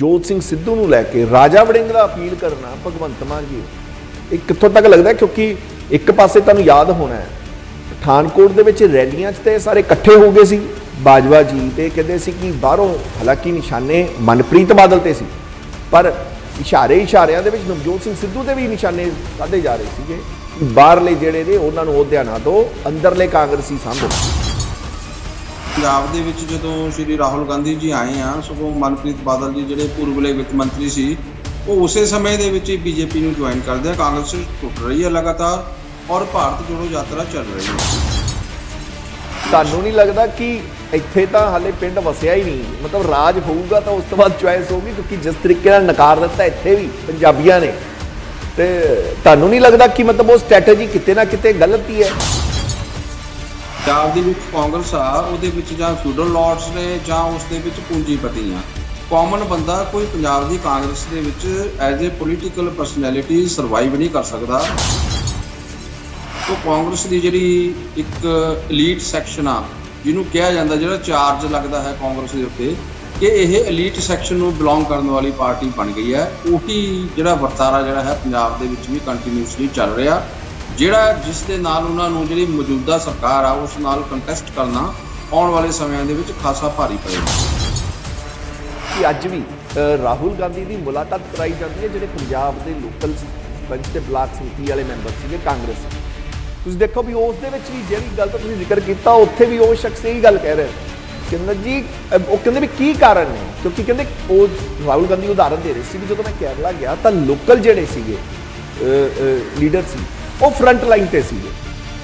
ਜੋਤ ਸਿੰਘ ਸਿੱਧੂ ਨੂੰ ਲੈ ਕੇ ਰਾਜਾ ਵੜਿੰਗ ਦਾ ਅਪੀਲ ਕਰਨਾ ਭਗਵੰਤ ਮਾਨ ਜੀ ਇਹ ਕਿੱਥੋਂ ਤੱਕ ਲੱਗਦਾ ਕਿਉਂਕਿ ਇੱਕ ਪਾਸੇ ਤੁਹਾਨੂੰ ਯਾਦ ਹੋਣਾ ਹੈ, ਪਠਾਨਕੋਟ ਦੇ ਵਿੱਚ ਰੈਲੀਆਂ 'ਚ ਤੇ ਸਾਰੇ ਇਕੱਠੇ ਹੋ ਗਏ ਸੀ। ਬਾਜਵਾ ਜੀ ਤੇ ਕਹਿੰਦੇ ਸੀ ਕਿ ਬਾਹਰੋਂ ਹਾਲਾਂਕਿ ਨਿਸ਼ਾਨੇ ਮਨਪ੍ਰੀਤ ਬਾਦਲ ਤੇ ਸੀ, ਪਰ ਇਸ਼ਾਰੇ ਇਸ਼ਾਰਿਆਂ ਦੇ ਵਿੱਚ ਨਵਜੋਤ ਸਿੰਘ ਸਿੱਧੂ ਦੇ ਵੀ ਨਿਸ਼ਾਨੇ ਸਾਧੇ ਜਾ ਰਹੇ ਸੀਗੇ ਬਾਹਰਲੇ ਜਿਹੜੇ ਨੇ ਉਹਨਾਂ ਨੂੰ ਅਹੁਦਿਆਂ ਨਾ ਦਿਓ, ਅੰਦਰਲੇ ਕਾਂਗਰਸੀ ਸਾਂਭੋ। ਪੰਜਾਬ ਦੇ ਵਿੱਚ ਜਦੋਂ ਸ਼੍ਰੀ ਰਾਹੁਲ ਗਾਂਧੀ ਜੀ ਆਏ ਆ, ਸਗੋਂ ਮਨਪ੍ਰੀਤ ਬਾਦਲ ਜੀ ਜਿਹੜੇ ਪੂਰਬਲੇ ਵਿੱਤ ਮੰਤਰੀ ਸੀ, ਉਹ ਉਸੇ ਸਮੇਂ ਦੇ ਵਿੱਚ ਹੀ ਬੀਜੇਪੀ ਨੂੰ ਜੁਆਇਨ ਕਰਦੇ ਆ। ਕਾਂਗਰਸ ਟੁੱਟ ਰਹੀ ਹੈ ਲਗਾਤਾਰ ਔਰ ਭਾਰਤ ਜੋੜੋ ਯਾਤਰਾ ਚੱਲ ਰਹੀ ਹੈ ਤੁਹਾਨੂੰ ਨਹੀਂ ਲੱਗਦਾ ਕਿ ਇੱਥੇ ਤਾਂ ਹਾਲੇ ਪਿੰਡ ਵਸਿਆ ਹੀ ਨਹੀਂ? ਮਤਲਬ ਰਾਜ ਹੋਊਗਾ ਤਾਂ ਉਸ ਤੋਂ ਬਾਅਦ ਚੁਆਇਸ ਹੋਊਗੀ, ਕਿਉਂਕਿ ਜਿਸ ਤਰੀਕੇ ਨਾਲ ਨਕਾਰ ਦਿੱਤਾ ਇੱਥੇ ਵੀ ਪੰਜਾਬੀਆਂ ਨੇ, ਤੇ ਤੁਹਾਨੂੰ ਨਹੀਂ ਲੱਗਦਾ ਕਿ ਮਤਲਬ ਉਹ ਸਟ੍ਰੈਟਜੀ ਕਿਤੇ ਨਾ ਕਿਤੇ ਗਲਤ ਹੀ ਹੈ? ਪੰਜਾਬ ਦੇ ਵਿੱਚ ਕਾਂਗਰਸ ਆ, ਉਹਦੇ ਵਿੱਚ ਜਾਂ ਫਿਊਡਲ ਲਾਰਡਸ ਨੇ ਜਾਂ ਉਸ ਦੇ ਵਿੱਚ ਪੂੰਜੀਪਤੀ ਆ ਕਾਮਨ ਬੰਦਾ ਕੋਈ ਪੰਜਾਬ ਦੀ ਕਾਂਗਰਸ ਦੇ ਵਿੱਚ as a political personality survive ਨਹੀਂ ਕਰ ਸਕਦਾ। ਉਹ ਕਾਂਗਰਸ ਦੀ ਜਿਹੜੀ ਇੱਕ 엘ੀਟ ਸੈਕਸ਼ਨ ਆ, ਜਿਹਨੂੰ ਕਿਹਾ ਜਾਂਦਾ ਜਿਹੜਾ ਚਾਰਜ ਲੱਗਦਾ ਹੈ ਕਾਂਗਰਸ ਦੇ ਉੱਤੇ, ਕਿ ਇਹ 엘ੀਟ ਸੈਕਸ਼ਨ ਨੂੰ ਬਿਲੋਂਗ ਕਰਨ ਵਾਲੀ ਪਾਰਟੀ ਬਣ ਗਈ ਹੈ। ਉਹੀ ਜਿਹੜਾ ਵਰਤਾਰਾ ਜਿਹੜਾ ਹੈ ਪੰਜਾਬ ਦੇ ਵਿੱਚ ਵੀ ਕੰਟੀਨਿਊਸਲੀ ਚੱਲ ਰਿਹਾ। ਜਿਹੜਾ ਜਿਸ ਦੇ ਨਾਲ ਉਹਨਾਂ ਨੂੰ ਜਿਹੜੀ ਮੌਜੂਦਾ ਸਰਕਾਰ ਆ, ਉਸ ਨਾਲ ਕੰਟੈਸਟ ਕਰਨਾ ਆਉਣ ਵਾਲੇ ਸਮਿਆਂ ਦੇ ਵਿੱਚ ਖਾਸਾ ਭਾਰੀ ਪਏਗਾ ਕਿ ਅੱਜ ਵੀ ਰਾਹੁਲ ਗਾਂਧੀ ਦੀ ਮੁਲਾਕਾਤ ਕਰਾਈ ਜਾਂਦੀ ਹੈ, ਜਿਹੜੇ ਪੰਜਾਬ ਦੇ ਲੋਕਲ ਪੰਚ ਤੇ ਬਲਾਕ ਸਮਿਤੀ ਵਾਲੇ ਮੈਂਬਰ ਸੀਗੇ, ਕਾਂਗਰਸ। ਤੁਸੀਂ ਦੇਖੋ ਵੀ ਉਸ ਦੇ ਵਿੱਚ ਵੀ ਜਿਹੜੀ ਗੱਲ ਦਾ ਤੁਸੀਂ ਜ਼ਿਕਰ ਕੀਤਾ, ਉੱਥੇ ਵੀ ਉਹ ਸ਼ਖਸ ਇਹੀ ਗੱਲ ਕਹਿ ਰਿਹਾ ਕਹਿੰਦਾ ਜੀ ਉਹ ਕਹਿੰਦੇ ਵੀ ਕੀ ਕਾਰਨ ਨੇ? ਕਿਉਂਕਿ ਕਹਿੰਦੇ ਉਹ ਰਾਹੁਲ ਗਾਂਧੀ ਉਦਾਹਰਨ ਦੇ ਰਹੇ ਸੀ ਵੀ ਜਦੋਂ ਮੈਂ ਕੇਰਲਾ ਗਿਆ ਤਾਂ ਲੋਕਲ ਜਿਹੜੇ ਸੀਗੇ ਲੀਡਰ ਸੀ ਉਹ ਫਰੰਟ ਲਾਈਨ ਤੇ ਸੀਗੇ।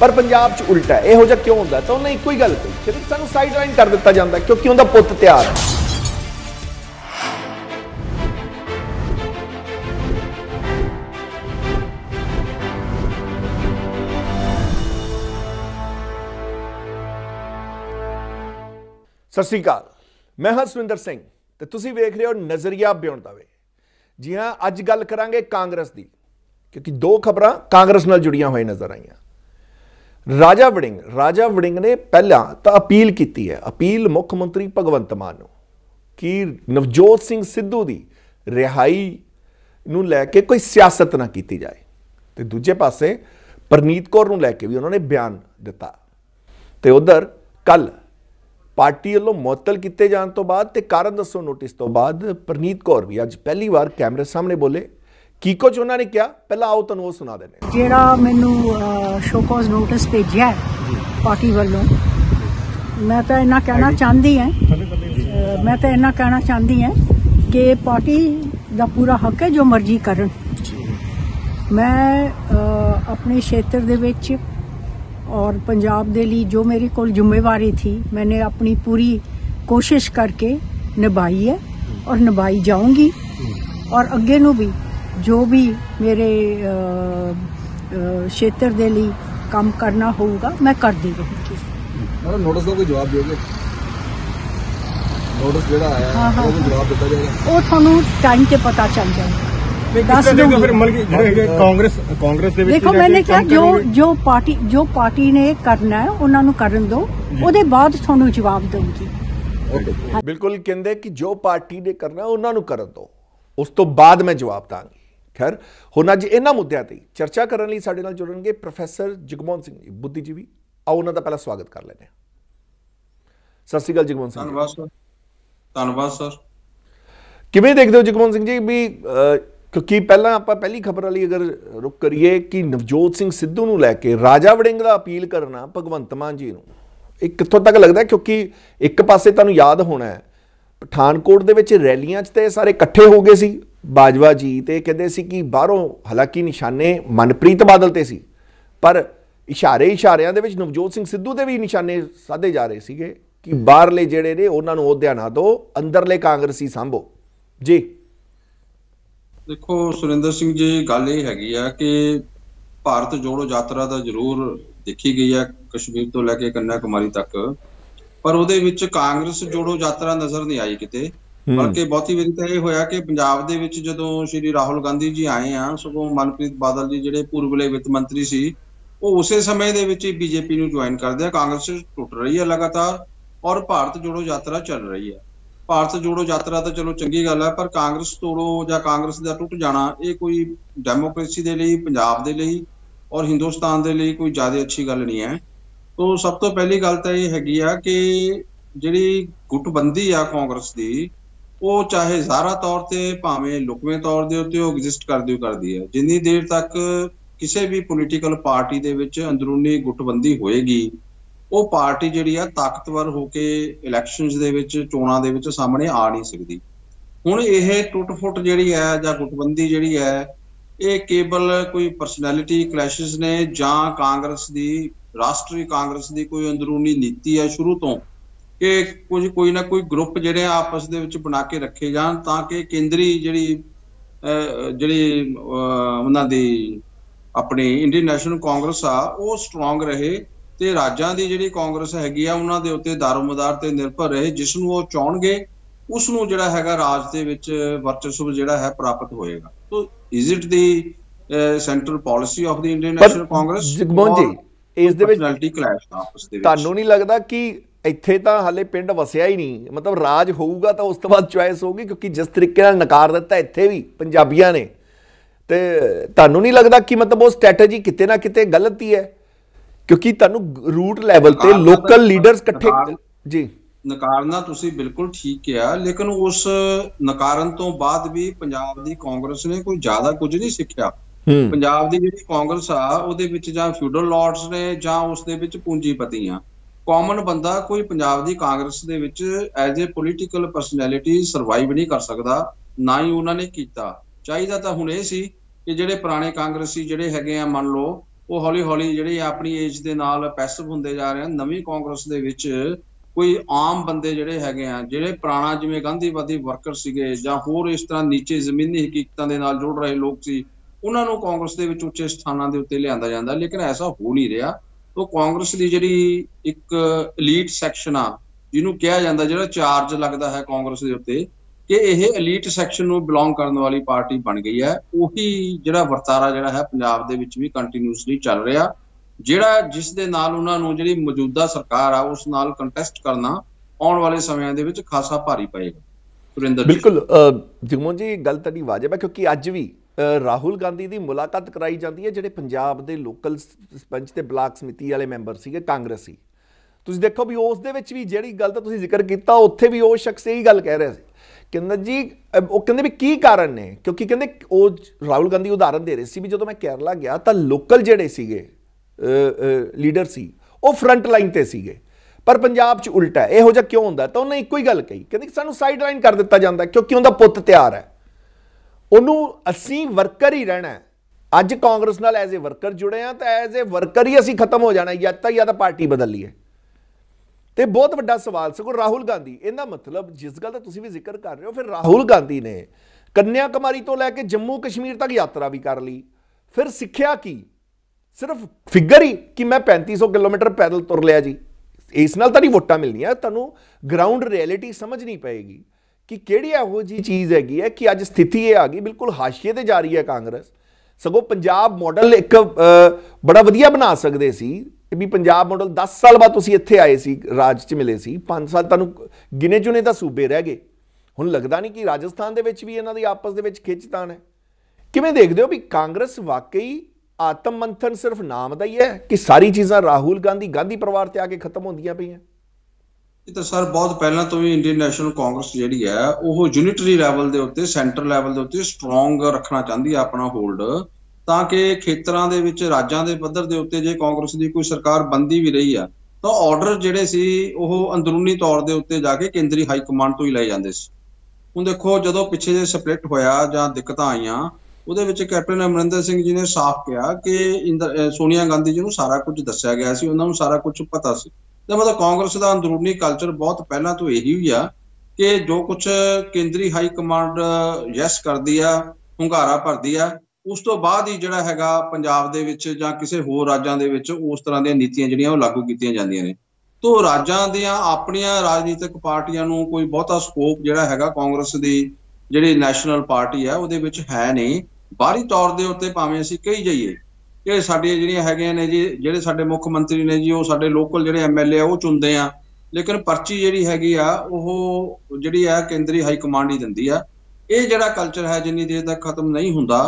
ਪਰ ਪੰਜਾਬ 'ਚ ਉਲਟਾ ਇਹੋ ਜਿਹਾ ਕਿਉਂ ਹੁੰਦਾ? ਤਾਂ ਉਹਨੇ ਇੱਕੋ ਹੀ ਗੱਲ ਕਹੀ। ਕਿ ਸਾਨੂੰ ਸਾਈਡ ਲਾਈਨ ਕਰ ਦਿੱਤਾ ਜਾਂਦਾ ਕਿਉਂਕਿ ਉਹਦਾ ਪੁੱਤ ਤਿਆਰ ਹੈ। ਸਤਿ ਸ੍ਰੀ ਅਕਾਲ। ਮੈਂ ਹਾਂ ਸੁਰਿੰਦਰ ਸਿੰਘ ਤੇ ਤੁਸੀਂ ਵੇਖ ਰਹੇ ਹੋ ਨਜ਼ਰੀਆ ਬਿਉਣ ਦਾਵੇ ਜੀ ਹਾਂ, ਅੱਜ ਗੱਲ ਕਰਾਂਗੇ ਕਾਂਗਰਸ ਦੀ। ਕਿਉਂਕਿ ਦੋ ਖਬਰਾਂ ਕਾਂਗਰਸ ਨਾਲ ਜੁੜੀਆਂ ਹੋਈ ਨਜ਼ਰ ਆਈਆਂ। ਰਾਜਾ ਵੜਿੰਗ ਰਾਜਾ ਵੜਿੰਗ ਨੇ ਪਹਿਲਾਂ ਤਾਂ ਅਪੀਲ ਕੀਤੀ ਹੈ, ਅਪੀਲ ਮੁੱਖ ਮੰਤਰੀ ਭਗਵੰਤ ਮਾਨ ਨੂੰ ਕਿ ਨਵਜੋਤ ਸਿੰਘ ਸਿੱਧੂ ਦੀ ਰਿਹਾਈ ਨੂੰ ਲੈ ਕੇ ਕੋਈ ਸਿਆਸਤ ਨਾ ਕੀਤੀ ਜਾਏ। ਤੇ ਦੂਜੇ ਪਾਸੇ ਪਰਨੀਤ ਕੌਰ ਨੂੰ ਲੈ ਕੇ ਵੀ ਉਹਨਾਂ ਨੇ ਬਿਆਨ ਦਿੱਤਾ। ਤੇ ਉਧਰ ਕੱਲ ਪਾਰਟੀ ਵੱਲੋਂ ਮੁਅੱਤਲ ਕੀਤੇ ਜਾਣ ਤੋਂ ਬਾਅਦ ਤੇ ਕਾਰਨ ਦੱਸੋ ਨੋਟਿਸ ਤੋਂ ਬਾਅਦ ਪਰਨੀਤ ਕੌਰ ਵੀ ਅੱਜ ਪਹਿਲੀ ਵਾਰ ਕੈਮਰੇ ਸਾਹਮਣੇ ਬੋਲੇ। ਕੀ ਕੁਝ ਉਹਨਾਂ ਨੇ ਕਿਹਾ? ਪਹਿਲਾਂ ਆਓ ਤੁਹਾਨੂੰ ਉਹ ਸੁਣਾ ਦਿੰਦੇ ਜਿਹੜਾ ਮੈਨੂੰ ਸ਼ੋਕੋਜ਼ ਨੋਟਿਸ ਭੇਜਿਆ ਹੈ ਪਾਰਟੀ ਵੱਲੋਂ ਮੈਂ ਤਾਂ ਇਹਨਾਂ ਕਹਿਣਾ ਚਾਹੁੰਦੀ ਹਾਂ ਮੈਂ ਤਾਂ ਇਹਨਾਂ ਕਹਿਣਾ ਚਾਹੁੰਦੀ ਹਾਂ ਕਿ ਪਾਰਟੀ ਦਾ ਪੂਰਾ ਹੱਕ ਹੈ ਜੋ ਮਰਜ਼ੀ ਕਰਨ। ਮੈਂ ਆਪਣੇ ਖੇਤਰ ਦੇ ਵਿੱਚ ਔਰ ਪੰਜਾਬ ਦੇ ਲਈ ਜੋ ਮੇਰੇ ਕੋਲ ਜ਼ਿੰਮੇਵਾਰੀ ਥੀ ਮੈंने ਆਪਣੀ ਪੂਰੀ ਕੋਸ਼ਿਸ਼ ਕਰਕੇ ਨਿਭਾਈ ਹੈ ਔਰ ਨਿਭਾਈ ਜਾਊਂਗੀ ਔਰ ਅੱਗੇ ਨੂੰ ਵੀ ਜੋ ਵੀ ਮੇਰੇ ਖੇਤਰ ਦੇ ਲਈ ਕੰਮ ਕਰਨਾ ਹੋਊਗਾ ਮੈਂ ਕਰਦੀ ਰਹੂੰਗੀ। ਮੈਡਮ ਨੋਟਿਸ ਦਾ ਕੋਈ ਜਵਾਬ ਦਿਓਗੇ? ਨੋਟਿਸ ਜਿਹੜਾ ਆਇਆ ਉਹਦਾ ਜਵਾਬ ਦਿੱਤਾ ਜਾਏਗਾ। ਉਹ ਤੁਹਾਨੂੰ ਟਾਈਮ ਤੇ ਪਤਾ ਚੱਲ ਜਾਏਗਾ। ਦੱਸ ਦੂੰਗੀ। ਫਿਰ ਮਤਲਬ ਕਿ ਜਿਹੜੇ ਹੈਗੇ ਕਾਂਗਰਸ ਕਾਂਗਰਸ ਦੇ ਵਿੱਚ ਦੇਖੋ ਮੈंने ਕਿਹਾ ਜੋ। ਜੋ ਪਾਰਟੀ ਜੋ ਪਾਰਟੀ ਨੇ ਕਰਨਾ ਹੈ ਉਹਨਾਂ ਨੂੰ ਕਰਨ ਦਿਓ। ਉਹਦੇ ਬਾਅਦ ਤੁਹਾਨੂੰ ਜਵਾਬ ਦਊਂਗੀ। ਬਿਲਕੁਲ ਕਹਿੰਦੇ ਕਿ ਜੋ ਪਾਰਟੀ ਨੇ ਕਰਨਾ ਉਹਨਾਂ ਨੂੰ ਕਰਨ ਦਿਓ। ਉਸ ਤੋਂ ਬਾਅਦ ਮੈਂ ਜਵਾਬ ਦਾਂਗੀ। ਖੈਰ ਹੁਣ ਅੱਜ ਇਹਨਾਂ ਮੁੱਦਿਆਂ ਤੇ ਚਰਚਾ ਕਰਨ ਲਈ ਸਾਡੇ ਨਾਲ ਜੁੜਨਗੇ ਪ੍ਰੋਫੈਸਰ ਜਗਮੋਹਨ ਸਿੰਘ ਜੀ। ਬੁੱਧੀਜੀਵੀ ਆਓ ਉਹਨਾਂ ਦਾ ਪਹਿਲਾਂ ਸਵਾਗਤ ਕਰ ਲੈਂਦੇ ਹਾਂ। ਸਤਿ ਸ਼੍ਰੀ ਅਕਾਲ ਜਗਮੋਹਨ ਸਿੰਘ। ਧੰਨਵਾਦ ਸਰ। ਧੰਨਵਾਦ ਸਰ। ਕਿਵੇਂ ਦੇਖਦੇ ਹੋ ਜਗਮੋਹਨ ਸਿੰਘ ਜੀ ਵੀ ਕਿਉਂਕਿ ਪਹਿਲਾਂ ਆਪਾਂ ਪਹਿਲੀ ਖਬਰ ਵਾਲੀ ਅਗਰ ਰੁਕ ਕਰੀਏ ਕਿ ਨਵਜੋਤ ਸਿੰਘ ਸਿੱਧੂ ਨੂੰ ਲੈ ਕੇ ਰਾਜਾ ਵੜਿੰਗ ਦਾ ਅਪੀਲ ਕਰਨਾ ਭਗਵੰਤ ਮਾਨ ਜੀ ਨੂੰ ਇਹ ਕਿੱਥੋਂ ਤੱਕ ਲੱਗਦਾ? ਕਿਉਂਕਿ ਇੱਕ ਪਾਸੇ ਤੁਹਾਨੂੰ ਯਾਦ ਹੋਣਾ ਹੈ ਪਠਾਨਕੋਟ ਦੇ ਵਿੱਚ ਰੈਲੀਆਂ 'ਚ ਤੇ ਸਾਰੇ ਇਕੱਠੇ ਹੋ ਗਏ ਸੀ। ਬਾਜਵਾ ਜੀ ਤੇ ਕਹਿੰਦੇ ਸੀ ਕਿ ਬਾਹਰੋਂ ਹਾਲਾਂਕਿ ਨਿਸ਼ਾਨੇ ਮਨਪ੍ਰੀਤ ਬਾਦਲ ਤੇ ਸੀ ਪਰ ਇਸ਼ਾਰੇ ਇਸ਼ਾਰਿਆਂ ਦੇ ਵਿੱਚ ਨਵਜੋਤ ਸਿੰਘ ਸਿੱਧੂ ਦੇ ਵੀ ਨਿਸ਼ਾਨੇ ਸਾਧੇ ਜਾ ਰਹੇ ਸੀਗੇ ਕਿ ਬਾਹਰਲੇ ਜਿਹੜੇ ਨੇ ਉਹਨਾਂ ਨੂੰ ਅਹੁਦਿਆਂ ਨਾ ਦਿਓ ਅੰਦਰਲੇ ਕਾਂਗਰਸੀ ਸਾਂਭੋ। ਜੀ। ਦੇਖੋ ਸੁਰਿੰਦਰ ਸਿੰਘ ਜੀ ਗੱਲ ਇਹ ਹੈਗੀ ਆ ਕਿ ਭਾਰਤ ਜੋੜੋ ਯਾਤਰਾ ਦਾ ਜ਼ਰੂਰ ਦੇਖੀ ਗਈ ਹੈ ਕਸ਼ਮੀਰ ਤੋਂ ਲੈ ਕੇ ਕੰਨਿਆ ਕੁਮਾਰੀ ਤੱਕ ਪਰ ਉਹਦੇ ਵਿੱਚ ਕਾਂਗਰਸ ਜੋੜੋ ਯਾਤਰਾ ਨਜ਼ਰ ਨਹੀਂ ਆਈ ਕਿਤੇ। ਬਲਕਿ ਬਹੁਤੀ ਵਾਰੀ ਤਾਂ ਇਹ ਹੋਇਆ ਕਿ ਪੰਜਾਬ ਦੇ ਵਿੱਚ ਜਦੋਂ ਸ਼੍ਰੀ ਰਾਹੁਲ ਗਾਂਧੀ ਜੀ ਆਏ ਆ, ਸਗੋਂ ਮਨਪ੍ਰੀਤ ਬਾਦਲ ਜੀ ਜਿਹੜੇ ਪੂਰਬਲੇ ਵਿੱਤ ਮੰਤਰੀ ਸੀ, ਉਹ ਉਸੇ ਸਮੇਂ ਦੇ ਵਿੱਚ ਹੀ ਬੀਜੇਪੀ ਨੂੰ ਜੁਆਇਨ ਕਰਦੇ ਆ। ਕਾਂਗਰਸ ਟੁੱਟ ਰਹੀ ਹੈ ਲਗਾਤਾਰ ਔਰ ਭਾਰਤ ਜੋੜੋ ਯਾਤਰਾ ਚੱਲ ਰਹੀ ਹੈ ਭਾਰਤ ਜੋੜੋ ਯਾਤਰਾ ਤਾਂ ਚਲੋ ਚੰਗੀ ਗੱਲ ਹੈ ਪਰ ਕਾਂਗਰਸ ਤੋੜੋ ਜਾਂ ਕਾਂਗਰਸ ਦਾ ਟੁੱਟ ਜਾਣਾ, ਇਹ ਕੋਈ ਡੈਮੋਕ੍ਰੇਸੀ ਦੇ ਲਈ, ਪੰਜਾਬ ਦੇ ਲਈ ਔਰ ਹਿੰਦੁਸਤਾਨ ਦੇ ਲਈ ਕੋਈ ਜ਼ਿਆਦਾ ਅੱਛੀ ਗੱਲ ਨਹੀਂ ਹੈ। ਤੋਂ ਸਭ ਤੋਂ ਪਹਿਲੀ ਗੱਲ ਤਾਂ ਇਹ ਹੈਗੀ ਆ ਕਿ ਜਿਹੜੀ ਗੁੱਟਬੰਦੀ ਆ ਕਾਂਗਰਸ ਦੀ ਉਹ ਚਾਹੇ ਜ਼ਾਹਰਾ ਤੌਰ ਤੇ ਭਾਵੇਂ ਲੁਕਵੇਂ ਤੌਰ ਦੇ ਉੱਤੇ ਉਹ ਐਗਜ਼ਿਸਟ ਕਰਦੀ ਹੋ ਕਰਦੀ ਹੈ। ਜਿੰਨੀ ਦੇਰ ਤੱਕ ਕਿਸੇ ਵੀ ਪੋਲੀਟੀਕਲ ਪਾਰਟੀ ਦੇ ਵਿੱਚ ਅੰਦਰੂਨੀ ਗੁੱਟਬੰਦੀ ਹੋਏਗੀ, ਉਹ ਪਾਰਟੀ ਜਿਹੜੀ ਆ ਤਾਕਤਵਰ ਹੋ ਕੇ ਇਲੈਕਸ਼ਨਸ ਦੇ ਵਿੱਚ, ਚੋਣਾਂ ਦੇ ਵਿੱਚ ਸਾਹਮਣੇ ਆ ਨਹੀਂ ਸਕਦੀ। ਹੁਣ ਇਹ ਟੁੱਟ-ਫੁੱਟ ਜਿਹੜੀ ਹੈ ਜਾਂ ਗੁੱਟਬੰਦੀ ਜਿਹੜੀ ਹੈ, ਇਹ ਕੇਵਲ ਕੋਈ ਪਰਸਨੈਲਿਟੀ ਕਲੈਸ਼ਸ ਨੇ ਜਾਂ ਕਾਂਗਰਸ ਦੀ, ਰਾਸ਼ਟਰੀ ਕਾਂਗਰਸ ਦੀ ਕੋਈ ਅੰਦਰੂਨੀ ਨੀਤੀ ਹੈ ਸ਼ੁਰੂ ਤੋਂ। ਕਿ ਕੁਝ ਕੋਈ ਨਾ ਕੋਈ ਗਰੁੱਪ ਜਿਹੜੇ ਆਪਸ ਦੇ ਵਿੱਚ ਬਣਾ ਕੇ ਰੱਖੇ ਜਾਣ ਤਾਂ ਕਿ ਕੇਂਦਰੀ ਜਿਹੜੀ ਜਿਹੜੀ ਉਹਨਾਂ ਦੀ ਆਪਣੀ ਇੰਡੀਅਨ ਨੈਸ਼ਨਲ ਕਾਂਗਰਸ ਆ ਉਹ ਸਟਰੋਂਗ ਰਹੇ ਤੇ ਰਾਜਾਂ ਦੀ ਜਿਹੜੀ ਕਾਂਗਰਸ ਹੈਗੀ ਆ ਉਹਨਾਂ ਦੇ ਉੱਤੇ ਦਾਰੋਮਦਾਰ ਤੇ ਨਿਰਭਰ ਰਹੇ ਜਿਸ ਨੂੰ ਉਹ ਚਾਹਣਗੇ ਉਸ ਨੂੰ ਜਿਹੜਾ ਹੈਗਾ ਰਾਜ ਦੇ ਵਿੱਚ ਵਰਚਸਵ ਜਿਹੜਾ ਹੈ ਪ੍ਰਾਪਤ ਹੋਏਗਾ। So is it the central policy of the Indian National Congress Jagmohan ji, ਇਸ ਦੇ ਵਿੱਚ ਪਰਸਨੈਲਿਟੀ ਕਲੈਸ਼ ਆਪਸ ਦੇ ਵਿੱਚ? ਤੁਹਾਨੂੰ ਨਹੀਂ ਲੱਗਦਾ ਕਿ ਇੱਥੇ ਤਾਂ ਹਾਲੇ ਪਿੰਡ ਵਸਿਆ ਹੀ ਨਹੀਂ। ਮਤਲਬ ਰਾਜ ਹੋਊਗਾ ਤਾਂ ਉਸ ਤੋਂ ਬਾਅਦ ਚੁਆਇਸ ਹੋਊਗੀ ਕਿਉਂਕਿ ਜਿਸ ਤਰੀਕੇ ਨਾਲ ਨਕਾਰ ਦਿੱਤਾ ਇੱਥੇ ਵੀ ਪੰਜਾਬੀਆਂ ਨੇ। ਤੇ ਤੁਹਾਨੂੰ ਨਹੀਂ ਲੱਗਦਾ ਕਿ ਮਤਲਬ ਉਹ ਸਟ੍ਰੈਟਜੀ ਕਿਤੇ ਨਾ ਕਿਤੇ ਗਲਤ ਹੀ ਹੈ? ਕਿਉਂਕਿ ਤੁਹਾਨੂੰ ਰੂਟ ਲੈਵਲ ਤੇ ਲੋਕਲ ਲੀਡਰਸ ਇਕੱਠੇ ਜੀ। ਨਕਾਰਨਾ ਤੁਸੀਂ ਬਿਲਕੁਲ ਠੀਕ ਕਿਹਾ ਲੇਕਿਨ ਉਸ ਨਕਾਰਨ ਤੋਂ ਬਾਅਦ ਵੀ ਪੰਜਾਬ ਦੀ ਕਾਂਗਰਸ ਨੇ ਕੋਈ ਜ਼ਿਆਦਾ ਕੁਝ ਨਹੀਂ ਸਿੱਖਿਆ। ਪੰਜਾਬ ਦੀ ਜਿਹੜੀ ਕਾਂਗਰਸ ਆ ਉਹਦੇ ਵਿੱਚ ਜਾਂ ਫਿਊਡਲ ਲਾਰਡਸ ਨੇ ਜਾਂ ਉਸ ਦੇ ਵਿੱਚ ਪੂੰਜੀਪਤੀ ਆ ਕਾਮਨ ਬੰਦਾ ਕੋਈ ਪੰਜਾਬ ਦੀ ਕਾਂਗਰਸ ਦੇ ਵਿੱਚ as a political personality survive ਨਹੀਂ ਕਰ ਸਕਦਾ, ਨਾ ਹੀ ਉਹਨਾਂ ਨੇ ਕੀਤਾ। ਚਾਹੀਦਾ ਤਾਂ ਹੁਣ ਇਹ ਸੀ ਕਿ ਜਿਹੜੇ ਪੁਰਾਣੇ ਕਾਂਗਰਸੀ ਜਿਹੜੇ ਹੈਗੇ ਆ, ਮੰਨ ਲਓ, ਉਹ ਹੌਲੀ ਹੌਲੀ ਜਿਹੜੇ ਆਪਣੀ ਏਜ ਦੇ ਨਾਲ ਪੈਸਿਵ ਹੁੰਦੇ ਜਾ ਰਹੇ ਹਨ ਨਵੀਂ ਕਾਂਗਰਸ ਦੇ ਵਿੱਚ ਕੋਈ ਆਮ ਬੰਦੇ ਜਿਹੜੇ ਹੈਗੇ ਆ, ਜਿਹੜੇ ਪੁਰਾਣਾ ਜਿਵੇਂ ਗਾਂਧੀਵਾਦੀ ਵਰਕਰ ਸੀਗੇ ਜਾਂ ਹੋਰ ਇਸ ਤਰ੍ਹਾਂ ਨੀਚੇ ਜ਼ਮੀਨੀ ਹਕੀਕਤਾਂ ਦੇ ਨਾਲ ਜੁੜ ਰਹੇ ਲੋਕ ਸੀ, ਉਹਨਾਂ ਨੂੰ ਕਾਂਗਰਸ ਦੇ ਵਿੱਚ ਉੱਚੇ ਸਥਾਨਾਂ ਦੇ ਉੱਤੇ ਲਿਆਂਦਾ ਜਾਂਦਾ, ਲੇਕਿਨ ਐਸਾ ਹੋ ਨਹੀਂ ਰਿਹਾ। ਤੋਂ ਕਾਂਗਰਸ ਦੀ ਜਿਹੜੀ ਇੱਕ 엘ੀਟ ਸੈਕਸ਼ਨ ਆ ਜਿਹਨੂੰ ਕਿਹਾ ਜਾਂਦਾ ਜਿਹੜਾ ਚਾਰਜ ਲੱਗਦਾ ਹੈ ਕਾਂਗਰਸ ਦੇ ਉੱਤੇ ਕਿ ਇਹ 엘ੀਟ ਸੈਕਸ਼ਨ ਨੂੰ ਬਿਲੋਂਗ ਕਰਨ ਵਾਲੀ ਪਾਰਟੀ ਬਣ ਗਈ ਹੈ। ਉਹੀ ਜਿਹੜਾ ਵਰਤਾਰਾ ਜਿਹੜਾ ਹੈ ਪੰਜਾਬ ਦੇ ਵਿੱਚ ਵੀ ਕੰਟੀਨਿਊਸਲੀ ਚੱਲ ਰਿਹਾ। ਜਿਹੜਾ ਜਿਸ ਦੇ ਨਾਲ ਉਹਨਾਂ ਨੂੰ ਜਿਹੜੀ ਮੌਜੂਦਾ ਸਰਕਾਰ ਆ ਉਸ ਨਾਲ ਕੰਟੈਸਟ ਕਰਨਾ ਆਉਣ ਵਾਲੇ ਸਮਿਆਂ ਦੇ ਵਿੱਚ ਖਾਸਾ ਭਾਰੀ ਪਏਗਾ। ਸੁਰਿੰਦਰ ਜੀ। ਬਿਲਕੁਲ ਅ, ਜਗਮੋਹਨ ਜੀ ਗੱਲ ਤੁਹਾਡੀ ਵਾਜਬ ਹੈ ਕਿਉਂਕਿ ਅੱਜ ਵੀ ਰਾਹੁਲ ਗਾਂਧੀ ਦੀ ਮੁਲਾਕਾਤ ਕਰਾਈ ਜਾਂਦੀ ਹੈ, ਜਿਹੜੇ ਪੰਜਾਬ ਦੇ ਲੋਕਲ ਸਰਪੰਚ ਤੇ ਬਲਾਕ ਸਮਿਤੀ ਵਾਲੇ ਮੈਂਬਰ ਸੀਗੇ, ਕਾਂਗਰਸੀ ਤੁਸੀਂ ਦੇਖੋ ਵੀ ਉਸ ਦੇ ਵਿੱਚ ਵੀ ਜਿਹੜੀ ਗੱਲ ਦਾ ਤੁਸੀਂ ਜ਼ਿਕਰ ਕੀਤਾ, ਉੱਥੇ ਵੀ ਉਹ ਸ਼ਖਸ ਇਹੀ ਗੱਲ ਕਹਿ ਰਿਹਾ ਸੀ। ਕਹਿੰਦਾ ਜੀ ਉਹ ਕਹਿੰਦੇ ਵੀ ਕੀ ਕਾਰਨ ਨੇ? ਕਿਉਂਕਿ ਕਹਿੰਦੇ ਉਹ ਰਾਹੁਲ ਗਾਂਧੀ ਉਦਾਹਰਨ ਦੇ ਰਹੇ ਸੀ ਵੀ ਜਦੋਂ ਮੈਂ ਕੇਰਲਾ ਗਿਆ ਤਾਂ ਲੋਕਲ ਜਿਹੜੇ ਸੀਗੇ ਲੀਡਰ ਸੀ, ਉਹ ਫਰੰਟ ਲਾਈਨ ਤੇ ਸੀਗੇ। ਪਰ ਪੰਜਾਬ 'ਚ ਉਲਟਾ ਇਹੋ ਜਿਹਾ ਕਿਉਂ ਹੁੰਦਾ? ਤਾਂ ਉਹਨੇ ਇੱਕੋ ਹੀ ਗੱਲ ਕਹੀ। ਕਹਿੰਦੇ ਕਿ ਸਾਨੂੰ ਸਾਈਡ ਲਾਈਨ ਕਰ ਦਿੱਤਾ ਜਾਂਦਾ ਹੈ ਕਿਉਂਕਿ ਉਹਦਾ ਪੁੱਤ ਤਿਆਰ ਹੈ। ਉਹਨੂੰ ਅਸੀਂ ਵਰਕਰ ਹੀ ਰਹਿਣਾ ਹੈ। ਅੱਜ ਕਾਂਗਰਸ ਨਾਲ ਐਜ਼ ਅ ਵਰਕਰ ਜੁੜੇ ਆ ਤਾਂ ਐਜ਼ ਅ ਵਰਕਰ ਹੀ ਅਸੀਂ ਖਤਮ ਹੋ ਜਾਣਾ ਜਾਂ ਤਾਂ ਜਾਂ ਤਾਂ ਪਾਰਟੀ ਬਦਲ ਲਈਏ। ਤੇ ਬਹੁਤ ਵੱਡਾ ਸਵਾਲ ਸਗੋਂ ਰਾਹੁਲ ਗਾਂਧੀ, ਇਹਦਾ ਮਤਲਬ ਜਿਸ ਗੱਲ ਦਾ ਤੁਸੀਂ ਵੀ ਜ਼ਿਕਰ ਕਰ ਰਹੇ ਹੋ, ਫਿਰ ਰਾਹੁਲ ਗਾਂਧੀ ਨੇ ਕੰਨਿਆ ਕੁਮਾਰੀ ਤੋਂ ਲੈ ਕੇ ਜੰਮੂ ਕਸ਼ਮੀਰ ਤੱਕ ਯਾਤਰਾ ਵੀ ਕਰ ਲਈ। ਫਿਰ ਸਿੱਖਿਆ ਕੀ? ਸਿਰਫ ਫਿਗਰ ਹੀ ਕਿ ਮੈਂ 3500 ਕਿਲੋਮੀਟਰ ਪੈਦਲ ਤੁਰ ਲਿਆ ਜੀ। ਇਸ ਨਾਲ ਤਾਂ ਨਹੀਂ ਵੋਟਾਂ ਮਿਲਣੀਆਂ, ਤੁਹਾਨੂੰ ਗਰਾਊਂਡ ਰਿਐਲਿਟੀ ਸਮਝ ਨਹੀਂ ਪਏਗੀ। ਕਿ ਕਿਹੜੀ ਇਹੋ ਜੀ ਚੀਜ਼ ਹੈਗੀ ਹੈ ਕਿ ਅੱਜ ਸਥਿਤੀ ਇਹ ਆ ਗਈ, ਬਿਲਕੁਲ ਹਾਸ਼ੀਏ ਤੇ ਜਾ ਰਹੀ ਹੈ ਕਾਂਗਰਸ। ਸਗੋਂ ਪੰਜਾਬ ਮਾਡਲ ਇੱਕ ਬੜਾ ਵਧੀਆ ਬਣਾ ਸਕਦੇ ਸੀ ਵੀ ਪੰਜਾਬ ਮਾਡਲ 10 ਸਾਲ ਬਾਅਦ ਤੁਸੀਂ ਇੱਥੇ ਆਏ ਸੀ, ਰਾਜ 'ਚ ਮਿਲੇ ਸੀ 5 ਸਾਲ ਤੁਹਾਨੂੰ ਗਿਨੇ ਚੁਨੇ ਤਾਂ ਸੂਬੇ ਰਹਿ ਗਏ। ਹੁਣ ਲੱਗਦਾ ਨਹੀਂ ਕਿ ਰਾਜਸਥਾਨ ਦੇ ਵਿੱਚ ਵੀ ਇਹਨਾਂ ਦੀ ਆਪਸ ਦੇ ਵਿੱਚ ਖਿੱਚਤਾਨ ਹੈ। ਕਿਵੇਂ ਦੇਖਦੇ ਹੋ ਵੀ ਕਾਂਗਰਸ ਵਾਕਈ ਆਤਮ ਮੰਥਨ ਸਿਰਫ ਨਾਮ ਦਾ ਹੀ ਹੈ ਕਿ ਸਾਰੀ ਚੀਜ਼ਾਂ ਰਾਹੁਲ ਗਾਂਧੀ ਗਾਂਧੀ ਪਰਿਵਾਰ ਤੇ ਆ ਕੇ ਖਤਮ ਹੁੰਦੀਆਂ ਪਈਆਂ? ਇਹ ਤਾਂ ਸਰ ਬਹੁਤ ਪਹਿਲਾਂ ਤੋਂ ਹੀ ਇੰਡੀਅਨ ਨੈਸ਼ਨਲ ਕਾਂਗਰਸ ਜਿਹੜੀ ਹੈ, ਉਹ ਯੂਨਿਟਰੀ ਲੈਵਲ ਦੇ ਉੱਤੇ ਸੈਂਟਰ ਲੈਵਲ ਦੇ ਉੱਤੇ ਸਟਰੋਂਗ ਰੱਖਣਾ ਚਾਹੁੰਦੀ ਹੈ ਆਪਣਾ ਹੋਲਡ ਤਾਂ ਕਿ ਖੇਤਰਾਂ ਦੇ ਵਿੱਚ, ਰਾਜਾਂ ਦੇ ਪੱਧਰ ਦੇ ਉੱਤੇ ਜੇ ਕਾਂਗਰਸ ਦੀ ਕੋਈ ਸਰਕਾਰ ਬੰਦੀ ਵੀ ਰਹੀ ਆ, ਤਾਂ ਆਰਡਰ ਜਿਹੜੇ ਸੀ, ਉਹ ਅੰਦਰੂਨੀ ਤੌਰ ਦੇ ਉੱਤੇ ਜਾ ਕੇ ਕੇਂਦਰੀ ਹਾਈ ਕਮਾਂਡ ਤੋਂ ਹੀ ਲਏ ਜਾਂਦੇ ਸੀ। ਹੁਣ ਦੇਖੋ, ਜਦੋਂ ਪਿੱਛੇ ਜੇ ਸਪਲਿਟ ਹੋਇਆ ਜਾਂ ਦਿੱਕਤਾਂ ਆਈਆਂ, ਉਹਦੇ ਵਿੱਚ ਕੈਪਟਨ ਅਮਰਿੰਦਰ ਸਿੰਘ ਜੀ ਨੇ ਸਾਫ਼ ਕਿਹਾ ਕਿ ਸੋਨੀਆ ਗਾਂਧੀ ਜੀ ਨੂੰ ਸਾਰਾ ਕੁਝ ਦੱਸਿਆ ਗਿਆ ਸੀ, ਉਹਨਾਂ ਨੂੰ ਸਾਰਾ ਕੁਝ ਪਤਾ ਸੀ। ਤੇ ਮਤਲਬ ਕਾਂਗਰਸ ਦਾ ਅੰਦਰੂਨੀ ਕਲਚਰ ਬਹੁਤ ਪਹਿਲਾਂ ਤੋਂ ਇਹੀ ਹੋਈ ਆ ਕਿ ਜੋ ਕੁਝ ਕੇਂਦਰੀ ਹਾਈ ਕਮਾਂਡ ਯੈਸ ਕਰਦੀ ਆ, ਹੁੰਗਾਰਾ ਭਰਦੀ ਆ, ਉਸ ਤੋਂ ਬਾਅਦ ਹੀ ਜਿਹੜਾ ਹੈਗਾ ਪੰਜਾਬ ਦੇ ਵਿੱਚ ਜਾਂ ਕਿਸੇ ਹੋਰ ਰਾਜਾਂ ਦੇ ਵਿੱਚ ਉਸ ਤਰ੍ਹਾਂ ਦੀਆਂ ਨੀਤੀਆਂ ਜਿਹੜੀਆਂ ਉਹ ਲਾਗੂ ਕੀਤੀਆਂ ਜਾਂਦੀਆਂ ਨੇ। ਤੋਂ ਰਾਜਾਂ ਦੀਆਂ ਆਪਣੀਆਂ ਰਾਜਨੀਤਿਕ ਪਾਰਟੀਆਂ ਨੂੰ ਕੋਈ ਬਹੁਤਾ ਸਕੋਪ ਜਿਹੜਾ ਹੈਗਾ ਕਾਂਗਰਸ ਦੀ ਜਿਹੜੀ ਨੈਸ਼ਨਲ ਪਾਰਟੀ ਆ, ਉਹਦੇ ਵਿੱਚ ਹੈ ਨਹੀਂ। ਬਾਹਰੀ ਤੌਰ ਦੇ ਉੱਤੇ ਭਾਵੇਂ ਅਸੀਂ ਕਹੀ ਜਾਈਏ ਕਿ ਸਾਡੀਆਂ ਜਿਹੜੀਆਂ ਹੈਗੀਆਂ ਨੇ ਜੀ, ਜਿਹੜੇ ਸਾਡੇ ਮੁੱਖ ਮੰਤਰੀ ਨੇ ਜੀ, ਉਹ ਸਾਡੇ ਲੋਕਲ ਜਿਹੜੇ ਐਮਐਲਏ ਆ ਉਹ ਚੁਣਦੇ ਆ। ਲੇਕਿਨ ਪਰਚੀ ਜਿਹੜੀ ਹੈਗੀ ਆ, ਉਹ ਜਿਹੜੀ ਆ ਕੇਂਦਰੀ ਹਾਈ ਕਮਾਂਡ ਹੀ ਦਿੰਦੀ ਆ। ਇਹ ਜਿਹੜਾ ਕਲਚਰ ਹੈ, ਜਿੰਨੀ ਦੇਰ ਤੱਕ ਖਤਮ ਨਹੀਂ ਹੁੰਦਾ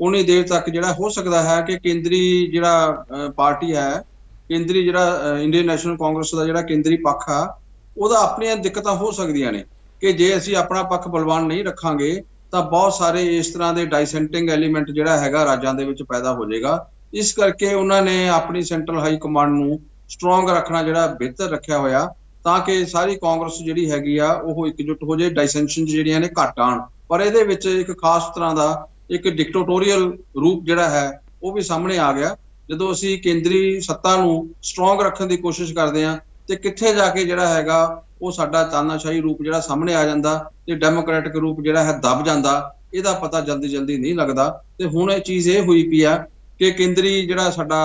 ਉਨੀ ਦੇਰ ਤੱਕ ਜਿਹੜਾ ਹੋ ਸਕਦਾ ਹੈ ਕਿ ਕੇਂਦਰੀ ਜਿਹੜਾ ਪਾਰਟੀ ਹੈ, ਕੇਂਦਰੀ ਜਿਹੜਾ ਇੰਡੀਅਨ ਨੈਸ਼ਨਲ ਕਾਂਗਰਸ ਦਾ ਜਿਹੜਾ ਕੇਂਦਰੀ ਪੱਖ ਆ, ਉਹਦਾ ਆਪਣੀਆਂ ਦਿੱਕਤਾਂ ਹੋ ਸਕਦੀਆਂ ਨੇ। ਕਿ ਜੇ ਅਸੀਂ ਆਪਣਾ ਪੱਖ ਬਲਵਾਨ ਨਹੀਂ ਰੱਖਾਂਗੇ, ਤਾਂ ਬਹੁਤ ਸਾਰੇ ਇਸ ਤਰ੍ਹਾਂ ਦੇ ਡਾਈਸੈਂਟਿੰਗ ਐਲੀਮੈਂਟ ਜਿਹੜਾ ਹੈਗਾ ਰਾਜਾਂ ਦੇ ਵਿੱਚ ਪੈਦਾ ਹੋ ਜਾਏਗਾ। ਇਸ ਕਰਕੇ ਉਹਨਾਂ ਨੇ ਆਪਣੀ ਸੈਂਟਰਲ ਹਾਈ ਕਮਾਂਡ ਨੂੰ ਸਟਰੋਂਗ ਰੱਖਣਾ ਜਿਹੜਾ ਬਿਹਤਰ ਰੱਖਿਆ ਹੋਇਆ, ਤਾਂ ਕਿ ਸਾਰੀ ਕਾਂਗਰਸ ਜਿਹੜੀ ਹੈਗੀ ਆ, ਉਹ ਇਕਜੁੱਟ ਹੋ ਜਾਏ ਡਾਈਸੈਂਸ਼ਨ ਜਿਹੜੀਆਂ ਨੇ ਘਟ ਆਣ ਪਰ ਇਹਦੇ ਵਿੱਚ ਇੱਕ ਖਾਸ ਤਰ੍ਹਾਂ ਦਾ ਇੱਕ ਡਿਕਟੇਟੋਰੀਅਲ ਰੂਪ ਜਿਹੜਾ ਹੈ, ਉਹ ਵੀ ਸਾਹਮਣੇ ਆ ਗਿਆ। ਜਦੋਂ ਅਸੀਂ ਕੇਂਦਰੀ ਸੱਤਾ ਨੂੰ ਸਟਰੋਂਗ ਰੱਖਣ ਦੀ ਕੋਸ਼ਿਸ਼ ਕਰਦੇ ਹਾਂ, ਤੇ ਕਿੱਥੇ ਜਾ ਕੇ ਜਿਹੜਾ ਹੈਗਾ, ਉਹ ਸਾਡਾ ਤਾਨਾਸ਼ਾਹੀ ਰੂਪ ਜਿਹੜਾ ਸਾਹਮਣੇ ਆ ਜਾਂਦਾ ਤੇ ਡੈਮੋਕ੍ਰੈਟਿਕ ਰੂਪ ਜਿਹੜਾ ਹੈ, ਦਬ ਜਾਂਦਾ, ਇਹਦਾ ਪਤਾ ਜਲਦੀ ਜਲਦੀ ਨਹੀਂ ਲੱਗਦਾ। ਤੇ ਹੁਣ ਇਹ ਚੀਜ਼ ਇਹ ਹੋਈ ਪਈ ਆ ਕਿ ਕੇਂਦਰੀ ਜਿਹੜਾ ਸਾਡਾ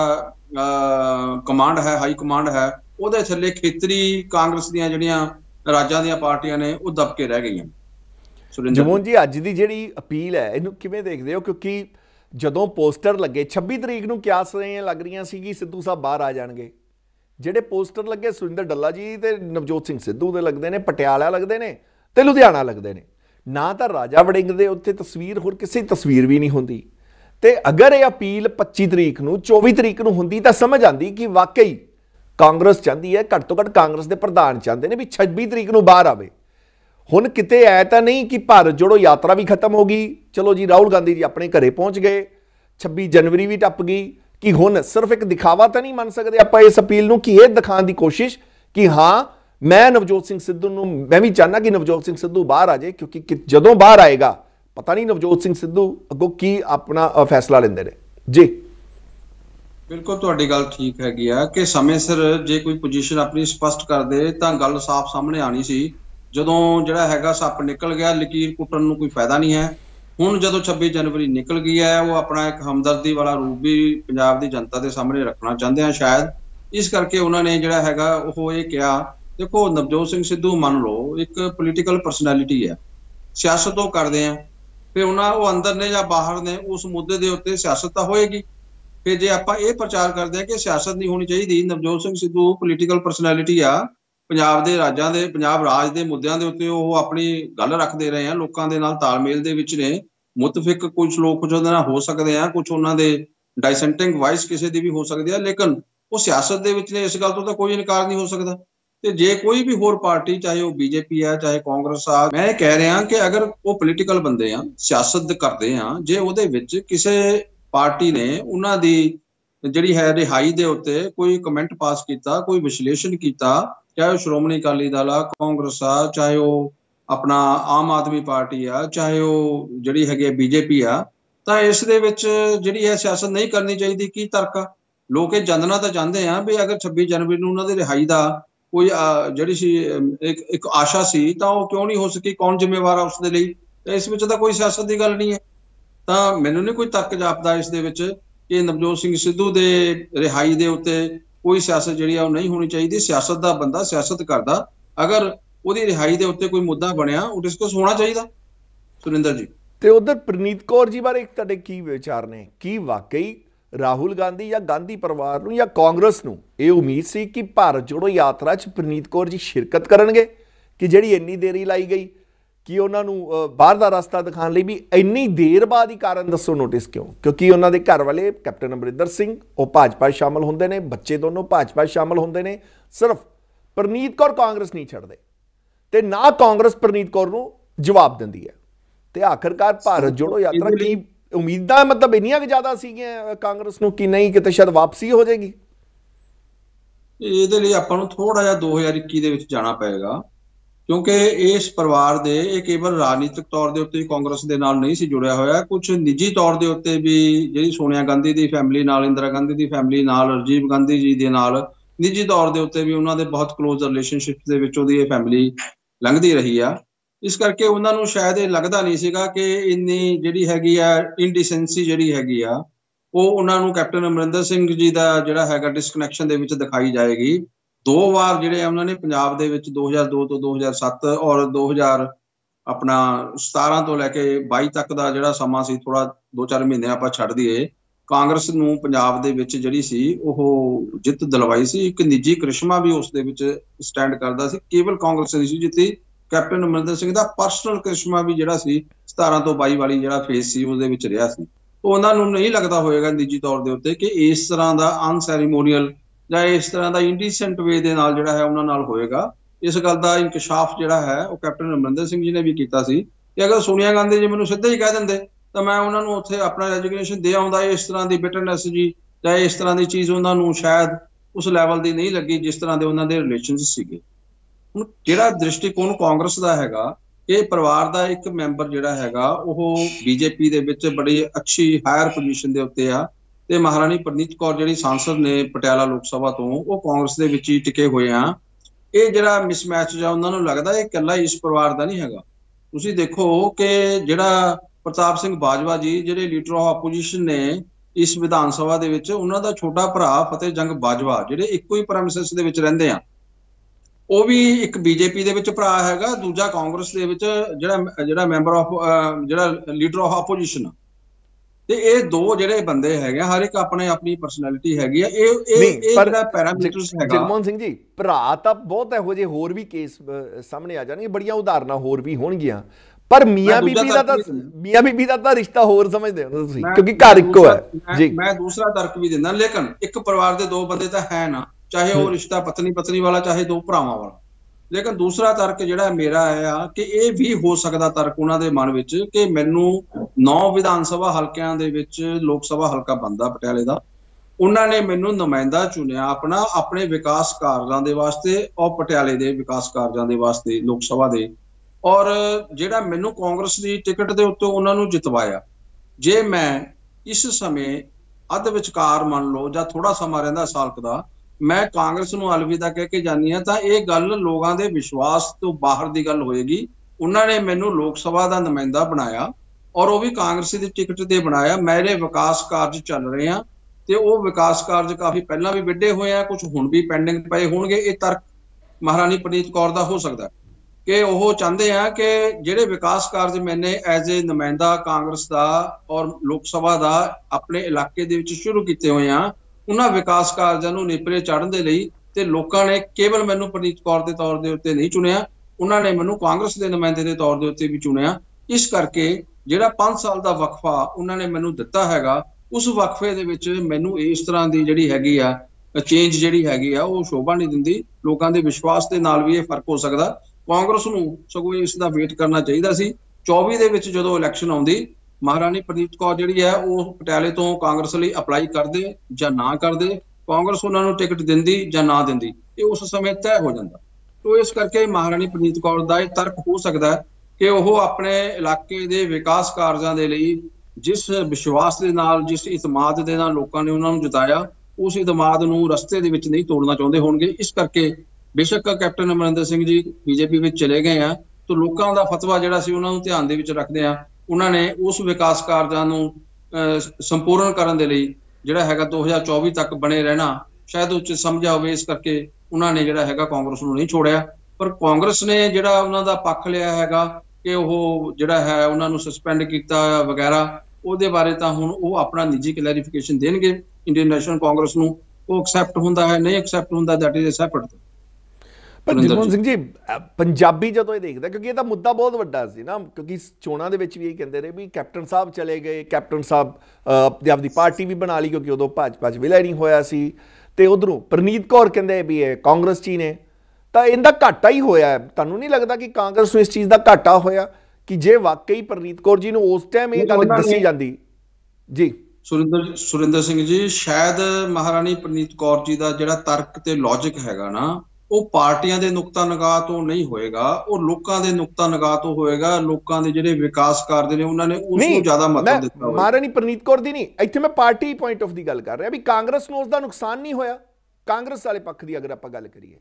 ਕਮਾਂਡ ਹੈ, ਹਾਈ ਕਮਾਂਡ ਹੈ, ਉਹਦੇ ਥੱਲੇ ਖੇਤਰੀ ਕਾਂਗਰਸ ਦੀਆਂ ਜਿਹੜੀਆਂ ਰਾਜਾਂ ਦੀਆਂ ਪਾਰਟੀਆਂ ਨੇ, ਉਹ ਦਬ ਕੇ ਰਹਿ ਗਈਆਂ। ਸੁਰਿੰਦਰ ਜਮੋਨ ਜੀ, ਅੱਜ ਦੀ ਜਿਹੜੀ ਅਪੀਲ ਹੈ, ਇਹਨੂੰ ਕਿਵੇਂ ਦੇਖਦੇ ਹੋ? ਕਿਉਂਕਿ ਜਦੋਂ ਪੋਸਟਰ ਲੱਗੇ 26 ਤਰੀਕ ਨੂੰ ਕਿਆਸ ਰਹੀਆਂ ਲੱਗ ਰਹੀਆਂ ਸੀ ਕਿ ਸਿੱਧੂ ਸਾਹਿਬ ਬਾਹਰ ਆ ਜਾਣਗੇ? ਜਿਹੜੇ ਪੋਸਟਰ ਲੱਗੇ, ਸੁਰਿੰਦਰ ਡੱਲਾ ਜੀ ਤੇ ਨਵਜੋਤ ਸਿੰਘ ਸਿੱਧੂ ਦੇ ਲੱਗਦੇ ਨੇ, ਪਟਿਆਲਾ ਲੱਗਦੇ ਨੇ ਤੇ ਲੁਧਿਆਣਾ ਲੱਗਦੇ ਨੇ। ਨਾ ਤਾਂ ਰਾਜਾ ਵੜਿੰਗ ਦੇ ਉੱਤੇ ਤਸਵੀਰ, ਹੋਰ ਕਿਸੇ ਤਸਵੀਰ ਵੀ ਨਹੀਂ ਹੁੰਦੀ। ਤੇ ਅਗਰ ਇਹ ਅਪੀਲ 25 ਤਰੀਕ ਨੂੰ 24 ਤਰੀਕ ਨੂੰ ਹੁੰਦੀ ਤਾਂ ਸਮਝ ਆਂਦੀ ਕਿ ਵਾਕਈ ਕਾਂਗਰਸ ਚਾਹੁੰਦੀ ਹੈ, ਘੱਟ ਤੋਂ ਘੱਟ ਕਾਂਗਰਸ ਦੇ ਪ੍ਰਧਾਨ ਚਾਹੁੰਦੇ ਨੇ ਵੀ 26 ਤਰੀਕ ਨੂੰ ਬਾਹਰ ਆਵੇ। ਹੁਣ ਕਿਤੇ ਐ ਤਾਂ ਨਹੀਂ ਕਿ ਭਾਰਤ ਜੋੜੋ ਯਾਤਰਾ ਵੀ ਖਤਮ ਹੋ ਗਈ। ਚਲੋ ਜੀ, ਰਾਹੁਲ ਗਾਂਧੀ ਜੀ ਆਪਣੇ ਘਰੇ ਪਹੁੰਚ ਗਏ 26 ਜਨਵਰੀ ਵੀ ਟੱਪ ਗਈ ਕਿ ਹੁਣ ਸਿਰਫ ਇੱਕ ਦਿਖਾਵਾ ਤਾਂ ਨਹੀਂ ਮੰਨ ਸਕਦੇ ਆਪਾਂ ਇਸ ਅਪੀਲ ਨੂੰ ਕਿ ਇਹ ਦਿਖਾਉਣ ਦੀ ਕੋਸ਼ਿਸ਼ ਕਿ ਹਾਂ, ਮੈਂ ਨਵਜੋਤ ਸਿੰਘ ਸਿੱਧੂ ਨੂੰ, ਮੈਂ ਵੀ ਚਾਹਨਾ ਕਿ ਨਵਜੋਤ ਸਿੰਘ ਸਿੱਧੂ ਬਾਹਰ ਆ ਜਾਏ ਕਿਉਂਕਿ ਕਿ ਜਦੋਂ ਬਾਹਰ ਆਏਗਾ ਪਤਾ ਨਹੀਂ ਨਵਜੋਤ ਸਿੰਘ ਸਿੱਧੂ ਅੱਗੋਂ ਕੀ ਆਪਣਾ ਫੈਸਲਾ ਲੈਂਦੇ ਨੇ। ਜੀ। ਬਿਲਕੁਲ ਤੁਹਾਡੀ ਗੱਲ ਠੀਕ ਹੈਗੀ ਆ ਕਿ ਸਮੇਂ ਸਿਰ ਜੇ ਕੋਈ ਪੋਜੀਸ਼ਨ ਆਪਣੀ ਸਪਸ਼ਟ ਕਰ ਤਾਂ ਗੱਲ ਸਾਫ਼ ਸਾਹਮਣੇ ਆਣੀ ਸੀ। ਜਦੋਂ ਜਿਹੜਾ ਹੈਗਾ ਸੱਪ ਨਿਕਲ ਗਿਆ, ਲਕੀਰ ਕੁੱਟਣ ਨੂੰ ਕੋਈ ਫਾਇਦਾ ਨਹੀਂ ਹੈ। ਹੁਣ ਜਦੋਂ 26 ਜਨਵਰੀ ਨਿਕਲ ਗਈ ਹੈ, ਉਹ ਆਪਣਾ ਇੱਕ ਹਮਦਰਦੀ ਵਾਲਾ ਰੂਪ ਵੀ ਪੰਜਾਬ ਦੀ ਜਨਤਾ ਦੇ ਸਾਹਮਣੇ ਰੱਖਣਾ ਚਾਹੁੰਦੇ ਆ ਸ਼ਾਇਦ। ਇਸ ਕਰਕੇ ਉਹਨਾਂ ਨੇ ਜਿਹੜਾ ਹੈਗਾ ਉਹ ਇਹ ਕਿਹਾ, ਦੇਖੋ ਨਵਜੋਤ ਸਿੰਘ ਸਿੱਧੂ ਮੰਨ ਲਓ, ਇੱਕ ਪੋਲੀਟੀਕਲ ਪਰਸਨੈਲਿਟੀ ਹੈ। ਸਿਆਸਤ ਉਹ ਕਰਦੇ ਆ। ਫਿਰ ਉਹਨਾਂ ਉਹ ਅੰਦਰ ਨੇ ਜਾਂ ਬਾਹਰ ਨੇ, ਉਸ ਮੁੱਦੇ ਦੇ ਉੱਤੇ ਸਿਆਸਤ ਤਾਂ ਹੋਏਗੀ। ਫਿਰ ਜੇ ਆਪਾਂ ਇਹ ਪ੍ਰਚਾਰ ਕਰਦੇ ਆ ਕਿ ਸਿਆਸਤ ਨਹੀਂ ਹੋਣੀ ਚਾਹੀਦੀ, ਨਵਜੋਤ ਸਿੰਘ ਸਿੱਧੂ ਪੋਲੀਟੀਕਲ ਪਰਸਨੈਲਿਟੀ ਆ, ਪੰਜਾਬ ਦੇ ਰਾਜਾਂ ਦੇ, ਪੰਜਾਬ ਰਾਜ ਦੇ ਮੁੱਦਿਆਂ ਦੇ ਉੱਤੇ ਉਹ ਆਪਣੀ ਗੱਲ ਰੱਖਦੇ ਰਹੇ ਆ, ਲੋਕਾਂ ਦੇ ਨਾਲ ਤਾਲਮੇਲ ਦੇ ਵਿੱਚ ਨੇ। ਮੁਤਫਿਕ ਕੁਝ ਲੋਕ ਕੁਝ ਉਹਦੇ ਨਾਲ ਹੋ ਸਕਦੇ ਆ ਕੁਝ ਉਹਨਾਂ ਦੇ ਡਾਇਸੈਂਟਿੰਗ ਵਾਇਸ ਕਿਸੇ ਦੀ ਵੀ ਹੋ ਸਕਦੀ ਆ, ਲੇਕਿਨ ਉਹ ਸਿਆਸਤ ਦੇ ਵਿੱਚ ਨੇ, ਇਸ ਗੱਲ ਤੋਂ ਤਾਂ ਕੋਈ ਇਨਕਾਰ ਨਹੀਂ ਹੋ ਸਕਦਾ। ਤੇ ਜੇ ਕੋਈ ਵੀ ਹੋਰ ਪਾਰਟੀ, ਚਾਹੇ ਉਹ ਬੀਜੇਪੀ ਆ, ਚਾਹੇ ਕਾਂਗਰਸ ਆ, ਮੈਂ ਇਹ ਕਹਿ ਰਿਹਾ ਕਿ ਅਗਰ ਉਹ ਪੋਲੀਟੀਕਲ ਬੰਦੇ ਆ, ਸਿਆਸਤ ਕਰਦੇ ਆ, ਜੇ ਉਹਦੇ ਵਿੱਚ ਕਿਸੇ ਪਾਰਟੀ ਨੇ ਉਹਨਾਂ ਦੀ ਜਿਹੜੀ ਹੈ ਰਿਹਾਈ ਦੇ ਉੱਤੇ ਕੋਈ ਕਮੈਂਟ ਪਾਸ ਕੀਤਾ, ਕੋਈ ਵਿਸ਼ਲੇਸ਼ਣ ਕੀਤਾ, ਚਾਹੇ ਉਹ ਸ਼੍ਰੋਮਣੀ ਅਕਾਲੀ ਦਲ ਆ, ਕਾਂਗਰਸ ਆ, ਚਾਹੇ ਉਹ ਆਪਣਾ ਆਮ ਆਦਮੀ ਪਾਰਟੀ ਆ, ਚਾਹੇ ਉਹ ਜਿਹੜੀ ਹੈਗੀ ਬੀਜੇਪੀ ਆ, ਤਾਂ ਇਸ ਦੇ ਵਿੱਚ ਜਿਹੜੀ ਹੈ ਸਿਆਸਤ ਨਹੀਂ ਕਰਨੀ ਚਾਹੀਦੀ, ਕੀ ਤਰਕ ਆ? ਲੋਕ ਇਹ ਜਾਣਨਾ ਤਾਂ ਚਾਹੁੰਦੇ ਆ ਵੀ ਅਗਰ 26 ਜਨਵਰੀ ਨੂੰ ਉਹਨਾਂ ਦੀ ਰਿਹਾਈ ਦਾ ਕੋਈ ਜਿਹੜੀ ਸੀ ਇੱਕ ਇੱਕ ਆਸ਼ਾ ਸੀ, ਤਾਂ ਉਹ ਕਿਉਂ ਨਹੀਂ ਹੋ ਸਕੀ? ਕੌਣ ਜ਼ਿੰਮੇਵਾਰ ਆ ਉਸ ਦੇ ਲਈ ਇਸ ਵਿੱਚ ਤਾਂ ਕੋਈ ਸਿਆਸਤ ਦੀ ਗੱਲ ਨਹੀਂ ਹੈ। ਤਾਂ ਮੈਨੂੰ ਨਹੀਂ ਕੋਈ ਤੱਕ ਜਾਪਦਾ ਇਸ ਦੇ ਵਿੱਚ ਕਿ ਨਵਜੋਤ ਸਿੰਘ ਸਿੱਧੂ ਦੇ ਰਿਹਾਈ ਦੇ ਉੱਤੇ ਕੋਈ ਸਿਆਸਤ ਜਿਹੜੀ ਆ ਉਹ ਨਹੀਂ ਹੋਣੀ ਚਾਹੀਦੀ। ਸਿਆਸਤ ਦਾ ਬੰਦਾ ਸਿਆਸਤ ਕਰਦਾ। ਅਗਰ ਉਹਦੀ ਰਿਹਾਈ ਦੇ ਉੱਤੇ ਕੋਈ ਮੁੱਦਾ ਬਣਿਆ, ਉਹ ਡਿਸਕਸ ਹੋਣਾ ਚਾਹੀਦਾ। ਸੁਰਿੰਦਰ ਜੀ। ਤੇ ਉਧਰ ਪ੍ਰਨੀਤ ਕੌਰ ਜੀ ਬਾਰੇ ਤੁਹਾਡੇ ਕੀ ਵਿਚਾਰ ਨੇ? ਕੀ ਵਾਕਈ ਰਾਹੁਲ ਗਾਂਧੀ ਜਾਂ ਗਾਂਧੀ ਪਰਿਵਾਰ ਨੂੰ ਜਾਂ ਕਾਂਗਰਸ ਨੂੰ ਇਹ ਉਮੀਦ ਸੀ ਕਿ ਭਾਰਤ ਜੋੜੋ ਯਾਤਰਾ 'ਚ ਪ੍ਰਨੀਤ ਕੌਰ ਜੀ ਸ਼ਿਰਕਤ ਕਰਨਗੇ ਕਿ ਜਿਹੜੀ ਇੰਨੀ ਦੇਰੀ ਲਾਈ ਗਈ ਕਿ ਉਹਨਾਂ ਨੂੰ ਬਾਹਰ ਦਾ ਰਸਤਾ ਦਿਖਾਉਣ ਲਈ ਵੀ ਇੰਨੀ ਦੇਰ ਬਾਅਦ ਹੀ ਕਾਰਨ ਦੱਸੋ ਨੋਟਿਸ ਕਿਉਂ? ਕਿਉਂਕਿ ਉਹਨਾਂ ਦੇ ਘਰ ਵਾਲੇ ਕੈਪਟਨ ਅਮਰਿੰਦਰ ਸਿੰਘ ਉਹ ਭਾਜਪਾ 'ਚ ਸ਼ਾਮਲ ਹੁੰਦੇ ਨੇ ਬੱਚੇ ਦੋਨੋਂ ਭਾਜਪਾ ਸ਼ਾਮਲ ਹੁੰਦੇ ਨੇ ਸਿਰਫ ਪ੍ਰਨੀਤ ਕੌਰ ਕਾਂਗਰਸ ਨਹੀਂ ਛੱਡਦੇ ਤੇ ਨਾ ਕਾਂਗਰਸ ਪ੍ਰਨੀਤ ਕੌਰ ਨੂੰ ਜਵਾਬ ਦਿੰਦੀ ਹੈ। ਤੇ ਆਖਰਕਾਰ ਭਾਰਤ ਜੋੜੋ ਯਾਤਰਾ ਕੀ ਉਮੀਦਾਂ ਮਤਲਬ ਇੰਨੀਆਂ ਕਿ ਜ਼ਿਆਦਾ ਸੀਗੀਆਂ ਕਾਂਗਰਸ ਨੂੰ ਕਿ ਨਹੀਂ, ਕਿਤੇ ਸ਼ਾਇਦ ਵਾਪਸੀ ਹੋ ਜਾਏਗੀ? ਇਹਦੇ ਲਈ ਆਪਾਂ ਨੂੰ ਥੋੜਾ ਜਿਹਾ 2021 ਦੇ ਵਿੱਚ ਜਾਣਾ ਪਏਗਾ, ਕਿਉਂਕਿ ਇਸ ਪਰਿਵਾਰ ਦੇ, ਇਹ ਕੇਵਲ ਰਾਜਨੀਤਿਕ ਤੌਰ ਦੇ ਉੱਤੇ ਕਾਂਗਰਸ ਦੇ ਨਾਲ ਨਹੀਂ ਸੀ ਜੁੜਿਆ ਹੋਇਆ। ਕੁਝ ਨਿੱਜੀ ਤੌਰ ਦੇ ਉੱਤੇ ਵੀ ਜਿਹੜੀ ਸੋਨੀਆ ਗਾਂਧੀ ਦੀ ਫੈਮਿਲੀ ਨਾਲ, ਇੰਦਰਾ ਗਾਂਧੀ ਦੀ ਫੈਮਿਲੀ ਨਾਲ ਰਾਜੀਵ ਗਾਂਧੀ ਜੀ ਦੇ ਨਾਲ, ਨਿੱਜੀ ਤੌਰ ਦੇ ਉੱਤੇ ਵੀ ਉਹਨਾਂ ਦੇ ਬਹੁਤ ਕਲੋਜ਼ ਰਿਲੇਸ਼ਨਸ਼ਿਪ ਦੇ ਵਿੱਚ ਉਹਦੀ ਇਹ ਫੈਮਿਲੀ ਲੰਘਦੀ ਰਹੀ ਆ। ਇਸ ਕਰਕੇ ਉਹਨਾਂ ਨੂੰ ਸ਼ਾਇਦ ਇਹ ਲੱਗਦਾ ਨਹੀਂ ਸੀਗਾ ਕਿ ਇੰਨੀ ਜਿਹੜੀ ਹੈਗੀ ਆ ਇਨਡੀਸੈਂਸੀ ਜਿਹੜੀ ਹੈਗੀ ਆ, ਉਹ ਉਹਨਾਂ ਨੂੰ ਕੈਪਟਨ ਅਮਰਿੰਦਰ ਸਿੰਘ ਜੀ ਦਾ ਜਿਹੜਾ ਹੈਗਾ ਡਿਸਕਨੈਕਸ਼ਨ ਦੇ ਵਿੱਚ ਦਿਖਾਈ ਜਾਏਗੀ। ਦੋ ਵਾਰ ਜਿਹੜੇ ਉਹਨਾਂ ਨੇ ਪੰਜਾਬ ਦੇ ਵਿੱਚ 2002 ਤੋਂ 2007 ਔਰ 2000 ਆਪਣਾ 17 ਤੋਂ ਲੈ ਕੇ 22 ਤੱਕ ਦਾ ਜਿਹੜਾ ਸਮਾਂ ਸੀ ਥੋੜਾ 2-4 ਮਹੀਨੇ ਆਪਾਂ ਛੱਡ ਦਈਏ, ਕਾਂਗਰਸ ਨੂੰ ਪੰਜਾਬ ਦੇ ਵਿੱਚ ਜਿਹੜੀ ਸੀ, ਉਹ ਜਿੱਤ ਦਿਲਵਾਈ ਸੀ। ਇੱਕ ਨਿੱਜੀ ਕ੍ਰਿਸ਼ਮਾ ਵੀ ਉਸ ਦੇ ਵਿੱਚ ਸਟੈਂਡ ਕਰਦਾ ਸੀ। ਕੇਵਲ ਕਾਂਗਰਸ ਨਹੀਂ ਸੀ ਜਿੱਤੀ। ਕੈਪਟਨ ਅਮਰਿੰਦਰ ਸਿੰਘ ਦਾ ਪਰਸਨਲ ਕ੍ਰਿਸ਼ਮਾ ਵੀ ਜਿਹੜਾ ਸੀ 17 ਤੋਂ 22 ਵਾਲੀ ਜਿਹੜਾ ਫੇਸ ਸੀ, ਉਹਦੇ ਵਿੱਚ ਰਿਹਾ ਸੀ। ਉਹਨਾਂ ਨੂੰ ਨਹੀਂ ਲੱਗਦਾ ਹੋਏਗਾ ਨਿੱਜੀ ਤੌਰ ਦੇ ਉੱਤੇ ਕਿ ਇਸ ਤਰ੍ਹਾਂ ਦਾ ਅਨਸੈਰੀਮੋਨੀਅਲ ਜਾਂ ਇਸ ਤਰ੍ਹਾਂ ਦਾ ਇੰਡੀਸੈਂਟ ਵੇ ਦੇ ਨਾਲ ਜਿਹੜਾ ਹੈ ਉਹਨਾਂ ਨਾਲ ਹੋਏਗਾ। ਇਸ ਗੱਲ ਦਾ ਇਨਕਸ਼ਾਫ ਜਿਹੜਾ ਹੈ, ਉਹ ਕੈਪਟਨ ਅਮਰਿੰਦਰ ਸਿੰਘ ਜੀ ਨੇ ਵੀ ਕੀਤਾ ਸੀ ਕਿ ਅਗਰ ਸੋਨੀਆ ਗਾਂਧੀ ਜੀ ਮੈਨੂੰ ਸਿੱਧਾ ਹੀ ਕਹਿ ਦਿੰਦੇ, ਤਾਂ ਮੈਂ ਉਹਨਾਂ ਨੂੰ ਉੱਥੇ ਆਪਣਾ ਰੈਜ਼ਿਗਨੇਸ਼ਨ ਦੇ ਆਉਂਦਾ, ਇਸ ਤਰ੍ਹਾਂ ਦੀ ਬਿਟਰਨੈਸ ਜੀ ਜਾਂ ਇਸ ਤਰ੍ਹਾਂ ਦੀ ਚੀਜ਼ ਉਹਨਾਂ ਨੂੰ ਸ਼ਾਇਦ ਉਸ ਲੈਵਲ ਦੀ ਨਹੀਂ ਲੱਗੀ ਜਿਸ ਤਰ੍ਹਾਂ ਦੇ ਉਹਨਾਂ ਦੇ ਰਿਲੇਸ਼ਨਸ ਸੀਗੇ। ਹੁਣ ਜਿਹੜਾ ਦ੍ਰਿਸ਼ਟੀਕੋਣ ਕਾਂਗਰਸ ਦਾ ਹੈਗਾ, ਇਹ ਪਰਿਵਾਰ ਦਾ ਇੱਕ ਮੈਂਬਰ ਜਿਹੜਾ ਹੈਗਾ, ਉਹ ਬੀਜੇਪੀ ਦੇ ਵਿੱਚ ਬੜੀ ਅੱਛੀ ਹਾਇਰ ਪੋਜੀਸ਼ਨ ਦੇ ਉੱਤੇ ਆ ਤੇ ਮਹਾਰਾਣੀ ਪ੍ਰਨੀਤ ਕੌਰ ਜਿਹੜੀ ਸੰਸਦ ਨੇ ਪਟਿਆਲਾ ਲੋਕ ਸਭਾ ਤੋਂ, ਉਹ ਕਾਂਗਰਸ ਦੇ ਵਿੱਚ ਹੀ ਟਿਕੇ ਹੋਏ ਆ। ਇਹ ਜਿਹੜਾ ਮਿਸਮੈਚ ਜਾਂ ਉਹਨਾਂ ਨੂੰ ਲੱਗਦਾ ਇਹ ਇਕੱਲਾ ਇਸ ਪਰਿਵਾਰ ਦਾ ਨਹੀਂ ਹੈਗਾ। ਤੁਸੀਂ ਦੇਖੋ ਕਿ ਜਿਹੜਾ ਪ੍ਰਤਾਪ ਸਿੰਘ ਬਾਜਵਾ ਜੀ, ਜਿਹੜੇ ਲੀਡਰ ਆਫ ਆਪੋਜੀਸ਼ਨ ਨੇ ਇਸ ਵਿਧਾਨ ਸਭਾ ਦੇ ਵਿੱਚ, ਉਹਨਾਂ ਦਾ ਛੋਟਾ ਭਰਾ ਫਤਿਹ ਜੰਗ ਬਾਜਵਾ, ਜਿਹੜੇ ਇੱਕੋ ਹੀ ਪ੍ਰੈਮਿਸਿਸ ਦੇ ਵਿੱਚ ਰਹਿੰਦੇ ਆ। ਉਹ ਵੀ ਇੱਕ ਬੀਜੇਪੀ ਦੇ ਵਿੱਚ ਭਰਾ ਹੈਗਾ ਦੂਜਾ ਕਾਂਗਰਸ ਦੇ ਵਿੱਚ ਜਿਹੜਾ ਜਿਹੜਾ ਮੈਂਬਰ ਆਫ ਜਿਹੜਾ ਲੀਡਰ ਆਫ ਆਪੋਜੀਸ਼ਨ ਤੇ ਇਹ ਦੋ ਜਿਹੜੇ ਬੰਦੇ ਹੈਗੇ ਹਰ ਇੱਕ ਆਪਣੇ ਆਪਣੀ ਪਰਸਨੈਲਿਟੀ ਹੈਗੀ ਆ। ਇਹ ਇਹ ਜਿਹੜਾ ਪੈਰਾਮੀਟਰਸ ਹੈਗਾ। ਜਗਮੋਹਨ ਸਿੰਘ ਜੀ ਭਰਾ ਤਾਂ ਬਹੁਤ ਇਹੋ ਜਿਹੇ ਹੋਰ ਵੀ ਕੇਸ ਸਾਹਮਣੇ ਆ ਜਾਣਗੇ ਬੜੀਆਂ ਉਦਾਹਰਨਾਂ ਹੋਰ ਵੀ ਹੋਣਗੀਆਂ। ਪਰ ਮੀਆਂ ਬੀਬੀ ਦਾ ਤਾਂ। ਮੀਆਂ ਬੀਬੀ ਦਾ ਤਾਂ ਰਿਸ਼ਤਾ ਹੋਰ ਸਮਝਦੇ ਹੋ ਤੁਸੀਂ ਕਿਉਂਕਿ ਘਰ ਇੱਕੋ ਹੈ। ਜੀ। ਮੈਂ ਦੂਸਰਾ ਤਰਕ ਵੀ ਦਿੰਦਾ। ਲੇਕਿਨ ਇੱਕ ਪਰਿਵਾਰ ਦੇ ਦੋ ਬੰਦੇ ਤਾਂ ਹੈ ਨਾ। ਚਾਹੇ ਉਹ ਰਿਸ਼ਤਾ ਪਤਨੀ ਪਤਨੀ ਵਾਲਾ ਚਾਹੇ ਦੋ ਭਰਾਵਾਂ ਵਾਲਾ। ਲੇਕਿਨ ਦੂਸਰਾ ਤਰਕ ਜਿਹੜਾ ਮੇਰਾ ਆ ਕਿ ਇਹ ਵੀ ਹੋ ਸਕਦਾ ਤਰਕ ਉਹਨਾਂ ਦੇ ਮਨ ਵਿੱਚ ਕਿ ਮੈਨੂੰ ਨੌ ਵਿਧਾਨ ਸਭਾ ਹਲਕਿਆਂ ਦੇ ਵਿੱਚ ਲੋਕ ਸਭਾ ਹਲਕਾ ਬੰਦਾ ਪਟਿਆਲੇ ਦਾ। ਉਹਨਾਂ ਨੇ ਮੈਨੂੰ ਨੁਮਾਇੰਦਾ ਚੁਣਿਆ ਆਪਣਾ ਆਪਣੇ ਵਿਕਾਸ ਕਾਰਜਾਂ ਦੇ ਵਾਸਤੇ ਔਰ ਪਟਿਆਲੇ ਦੇ ਵਿਕਾਸ ਕਾਰਜਾਂ ਦੇ ਵਾਸਤੇ ਲੋਕ ਸਭਾ ਦੇ। ਔਰ ਜਿਹੜਾ ਮੈਨੂੰ ਕਾਂਗਰਸ ਦੀ ਟਿਕਟ ਦੇ ਉੱਤੇ ਉਹਨਾਂ ਨੂੰ ਜਿਤਵਾਇਆ ਜੇ ਮੈਂ ਇਸ ਸਮੇਂ ਅੱਧ ਵਿਚਕਾਰ ਮੰਨ ਲਓ ਜਾਂ ਥੋੜਾ ਸਮਾਂ ਰਹਿੰਦਾ ਸਾਲਕ ਦਾ ਮੈਂ ਕਾਂਗਰਸ ਨੂੰ ਅਲਵਿਦਾ ਕਹਿ ਕੇ ਜਾਨੀ ਆ ਤਾਂ ਇਹ ਗੱਲ ਲੋਕਾਂ ਦੇ ਵਿਸ਼ਵਾਸ ਤੋਂ ਬਾਹਰ ਦੀ ਗੱਲ ਹੋਏਗੀ। ਉਹਨਾਂ ਨੇ ਮੈਨੂੰ ਲੋਕ ਸਭਾ ਦਾ ਨੁਮਾਇੰਦਾ ਬਣਾਇਆ ਔਰ ਉਹ ਵੀ ਕਾਂਗਰਸੀ ਦੀ ਟਿਕਟ ਤੇ ਬਣਾਇਆ। ਮੇਰੇ ਵਿਕਾਸ ਕਾਰਜ ਚੱਲ ਰਹੇ ਆ ਤੇ ਉਹ ਵਿਕਾਸ ਕਾਰਜ ਕਾਫੀ ਪਹਿਲਾਂ ਵੀ ਵਿੱਢੇ ਹੋਏ ਆ ਕੁਝ ਹੁਣ ਵੀ ਪੈਂਡਿੰਗ ਪਏ ਹੋਣਗੇ। ਇਹ ਤਰਕ ਮਹਾਰਾਣੀ ਪ੍ਰਨੀਤ ਕੌਰ ਦਾ ਹੋ ਸਕਦਾ ਕਿ ਉਹ ਚਾਹੁੰਦੇ ਆ ਕਿ ਜਿਹੜੇ ਵਿਕਾਸ ਕਾਰਜ ਮੈਨੇ ਐਜ਼ ਅ ਨੁਮਾਇੰਦਾ ਕਾਂਗਰਸ ਦਾ ਔਰ ਲੋਕ ਸਭਾ ਦਾ ਆਪਣੇ ਇਲਾਕੇ ਦੇ ਵਿੱਚ ਸ਼ੁਰੂ ਕੀਤੇ ਹੋਏ ਆ ਉਹਨਾਂ ਵਿਕਾਸ ਕਾਰਜਾਂ ਨੂੰ ਨੇਪਰੇ ਚਾੜਨ ਦੇ ਲਈ ਤੇ ਲੋਕਾਂ ਨੇ ਕੇਵਲ ਮੈਨੂੰ ਪ੍ਰਨੀਤ ਕੌਰ ਦੇ ਤੌਰ ਦੇ ਉੱਤੇ ਨਹੀਂ ਚੁਣਿਆ, ਉਹਨਾਂ ਨੇ ਮੈਨੂੰ ਕਾਂਗਰਸ ਦੇ ਨੁਮਾਇੰਦੇ ਦੇ ਤੌਰ ਦੇ ਉੱਤੇ ਵੀ ਚੁਣਿਆ। ਇਸ ਕਰਕੇ ਜਿਹੜਾ 5 ਸਾਲ ਦਾ ਵਕਫਾ ਉਹਨਾਂ ਨੇ ਮੈਨੂੰ ਦਿੱਤਾ ਹੈਗਾ, ਉਸ ਵਕਫੇ ਦੇ ਵਿੱਚ ਮੈਨੂੰ ਇਸ ਤਰ੍ਹਾਂ ਦੀ ਜਿਹੜੀ ਹੈਗੀ ਆ ਚੇਂਜ ਜਿਹੜੀ ਹੈਗੀ ਆ, ਉਹ ਸ਼ੋਭਾ ਨਹੀਂ ਦਿੰਦੀ। ਲੋਕਾਂ ਦੇ ਵਿਸ਼ਵਾਸ ਦੇ ਨਾਲ ਵੀ ਇਹ ਫ਼ਰਕ ਹੋ ਸਕਦਾ। ਕਾਂਗਰਸ ਨੂੰ ਸਗੋਂ ਇਸ ਦਾ ਵੇਟ ਕਰਨਾ ਚਾਹੀਦਾ ਸੀ। 24 ਦੇ ਵਿੱਚ ਜਦੋਂ ਇਲੈਕਸ਼ਨ ਆਉਂਦੀ ਮਹਾਰਾਣੀ ਪ੍ਰਨੀਤ ਕੌਰ ਜਿਹੜੀ ਹੈ, ਉਹ ਪਟਿਆਲੇ ਤੋਂ ਕਾਂਗਰਸ ਲਈ ਅਪਲਾਈ ਕਰਦੇ ਜਾਂ ਨਾ ਕਰਦੇ, ਕਾਂਗਰਸ ਉਹਨਾਂ ਨੂੰ ਟਿਕਟ ਦਿੰਦੀ ਜਾਂ ਨਾ ਦਿੰਦੀ, ਇਹ ਉਸ ਸਮੇਂ ਤੈਅ ਹੋ ਜਾਂਦਾ। ਤੋਂ ਇਸ ਕਰਕੇ ਮਹਾਰਾਣੀ ਪ੍ਰਨੀਤ ਕੌਰ ਦਾ ਇਹ ਤਰਕ ਹੋ ਸਕਦਾ ਕਿ ਉਹ ਆਪਣੇ ਇਲਾਕੇ ਦੇ ਵਿਕਾਸ ਕਾਰਜਾਂ ਦੇ ਲਈ ਜਿਸ ਵਿਸ਼ਵਾਸ ਦੇ ਨਾਲ, ਜਿਸ ਇਤਮਾਦ ਦੇ ਨਾਲ ਲੋਕਾਂ ਨੇ ਉਹਨਾਂ ਨੂੰ ਜਿਤਾਇਆ, ਉਸ ਇਤਮਾਦ ਨੂੰ ਰਸਤੇ ਦੇ ਵਿੱਚ ਨਹੀਂ ਤੋੜਨਾ ਚਾਹੁੰਦੇ ਹੋਣਗੇ। ਇਸ ਕਰਕੇ ਬੇਸ਼ੱਕ ਕੈਪਟਨ ਅਮਰਿੰਦਰ ਸਿੰਘ ਜੀ ਬੀਜੇਪੀ ਵਿੱਚ ਚਲੇ ਗਏ ਆ, ਤਾਂ ਲੋਕਾਂ ਦਾ ਫਤਵਾ ਜਿਹੜਾ ਸੀ ਉਹਨਾਂ ਨੂੰ ਧਿਆਨ ਦੇ ਵਿੱਚ ਰੱਖਦੇ ਆ ਉਹਨਾਂ ਨੇ ਉਸ ਵਿਕਾਸ ਕਾਰਜਾਂ ਨੂੰ ਸੰਪੂਰਨ ਕਰਨ ਦੇ ਲਈ ਜਿਹੜਾ ਹੈਗਾ 2024 ਤੱਕ ਬਣੇ ਰਹਿਣਾ, ਸ਼ਾਇਦ ਉੱਚ ਸਮਝਿਆ ਹੋਵੇ ਇਸ ਕਰਕੇ ਉਹਨਾਂ ਨੇ ਜਿਹੜਾ ਹੈਗਾ ਕਾਂਗਰਸ ਨੂੰ ਨਹੀਂ ਛੋੜਿਆ। ਪਰ ਕਾਂਗਰਸ ਨੇ ਜਿਹੜਾ ਉਹਨਾਂ ਦਾ ਪੱਖ ਲਿਆ ਹੈਗਾ ਕਿ ਉਹ ਜਿਹੜਾ ਹੈ ਉਹਨਾਂ ਨੂੰ ਸਸਪੈਂਡ ਕੀਤਾ ਵਗੈਰਾ, ਉਹਦੇ ਬਾਰੇ ਤਾਂ ਹੁਣ ਉਹ ਆਪਣਾ ਨਿੱਜੀ ਕਲੈਰੀਫਿਕੇਸ਼ਨ ਦੇਣਗੇ ਇੰਡੀਅਨ ਨੈਸ਼ਨਲ ਕਾਂਗਰਸ ਨੂੰ। ਉਹ ਐਕਸੈਪਟ ਹੁੰਦਾ ਹੈ, ਨਹੀਂ ਐਕਸੈਪਟ ਹੁੰਦਾ ਦੈਟ ਇਜ਼ ਅ ਸੈਪਰੇਟ ਪਰ ਜਗਮੋਹਨ। ਸਿੰਘ ਜੀ ਪੰਜਾਬੀ ਜਦੋਂ ਇਹ ਦੇਖਦਾ ਕਿਉਂਕਿ ਇਹ ਤਾਂ ਮੁੱਦਾ ਬਹੁਤ ਵੱਡਾ ਸੀ ਨਾ ਕਿਉਂਕਿ ਚੋਣਾਂ ਦੇ ਵਿੱਚ ਵੀ ਇਹ ਕਹਿੰਦੇ ਰਹੇ ਵੀ ਕੈਪਟਨ ਸਾਹਿਬ ਚਲੇ ਗਏ ਕੈਪਟਨ ਸਾਹਿਬ ਅ, ਆਪਦੀ ਪਾਰਟੀ ਵੀ ਬਣਾ ਲਈ ਕਿਉਂਕਿ ਉਦੋਂ ਭਾਜਪਾ 'ਚ ਵਿਲੈ ਨਹੀਂ ਹੋਇਆ ਸੀ ਤੇ ਉਧਰੋਂ ਪ੍ਰਨੀਤ ਕੌਰ ਕਹਿੰਦੇ ਵੀ ਇਹ ਕਾਂਗਰਸ 'ਚ ਹੀ ਨੇ ਤਾਂ ਇਹਦਾ ਘਾਟਾ ਹੀ ਹੋਇਆ। ਤੁਹਾਨੂੰ ਨਹੀਂ ਲੱਗਦਾ ਕਿ ਕਾਂਗਰਸ ਨੂੰ ਇਸ ਚੀਜ਼ ਦਾ ਘਾਟਾ ਹੋਇਆ ਕਿ ਜੇ ਵਾਕਈ ਪ੍ਰਨੀਤ ਕੌਰ ਜੀ ਨੂੰ ਉਸ ਟਾਈਮ ਇਹ ਗੱਲ ਦੱਸੀ ਜਾਂਦੀ ਜੀ ਸੁਰਿੰਦਰ ਸੁਰਿੰਦਰ ਸਿੰਘ ਜੀ ਸ਼ਾਇਦ ਮਹਾਰਾਣੀ ਪ੍ਰਨੀਤ ਕੌਰ ਜੀ ਦਾ ਜਿਹੜਾ ਤਰਕ ਤੇ ਲੌਜੀਕ ਹੈਗਾ ਨਾ ਉਹ ਪਾਰਟੀਆਂ ਦੇ ਨੁਕਤਾ ਨਿਗਾਹ ਤੋਂ ਨਹੀਂ ਹੋਏਗਾ ਉਹ ਲੋਕਾਂ ਦੇ ਨੁਕਤਾ ਨਿਗਾਹ ਤੋਂ ਹੋਏਗਾ ਲੋਕਾਂ ਦੇ ਜਿਹੜੇ ਵਿਕਾਸ ਕਾਰਜ ਨੇ ਉਹਨਾਂ ਨੇ ਉਸ ਨੂੰ ਜ਼ਿਆਦਾ ਮਹੱਤਵ ਦਿੱਤਾ ਹੋਵੇਗਾ ਮਹਾਰਾਣੀ ਪ੍ਰਨੀਤ ਕੌਰ ਦੀ ਨਹੀਂ ਇੱਥੇ ਮੈਂ ਪਾਰਟੀ ਪੁਆਇੰਟ ਆਫ ਦੀ ਗੱਲ ਕਰ ਰਿਹਾ ਵੀ ਕਾਂਗਰਸ ਨੂੰ ਉਸ ਦਾ ਨੁਕਸਾਨ ਨਹੀਂ ਹੋਇਆ। ਕਾਂਗਰਸ ਵਾਲੇ ਪੱਖ ਦੀ ਅਗਰ ਆਪਾਂ ਗੱਲ ਕਰੀਏ।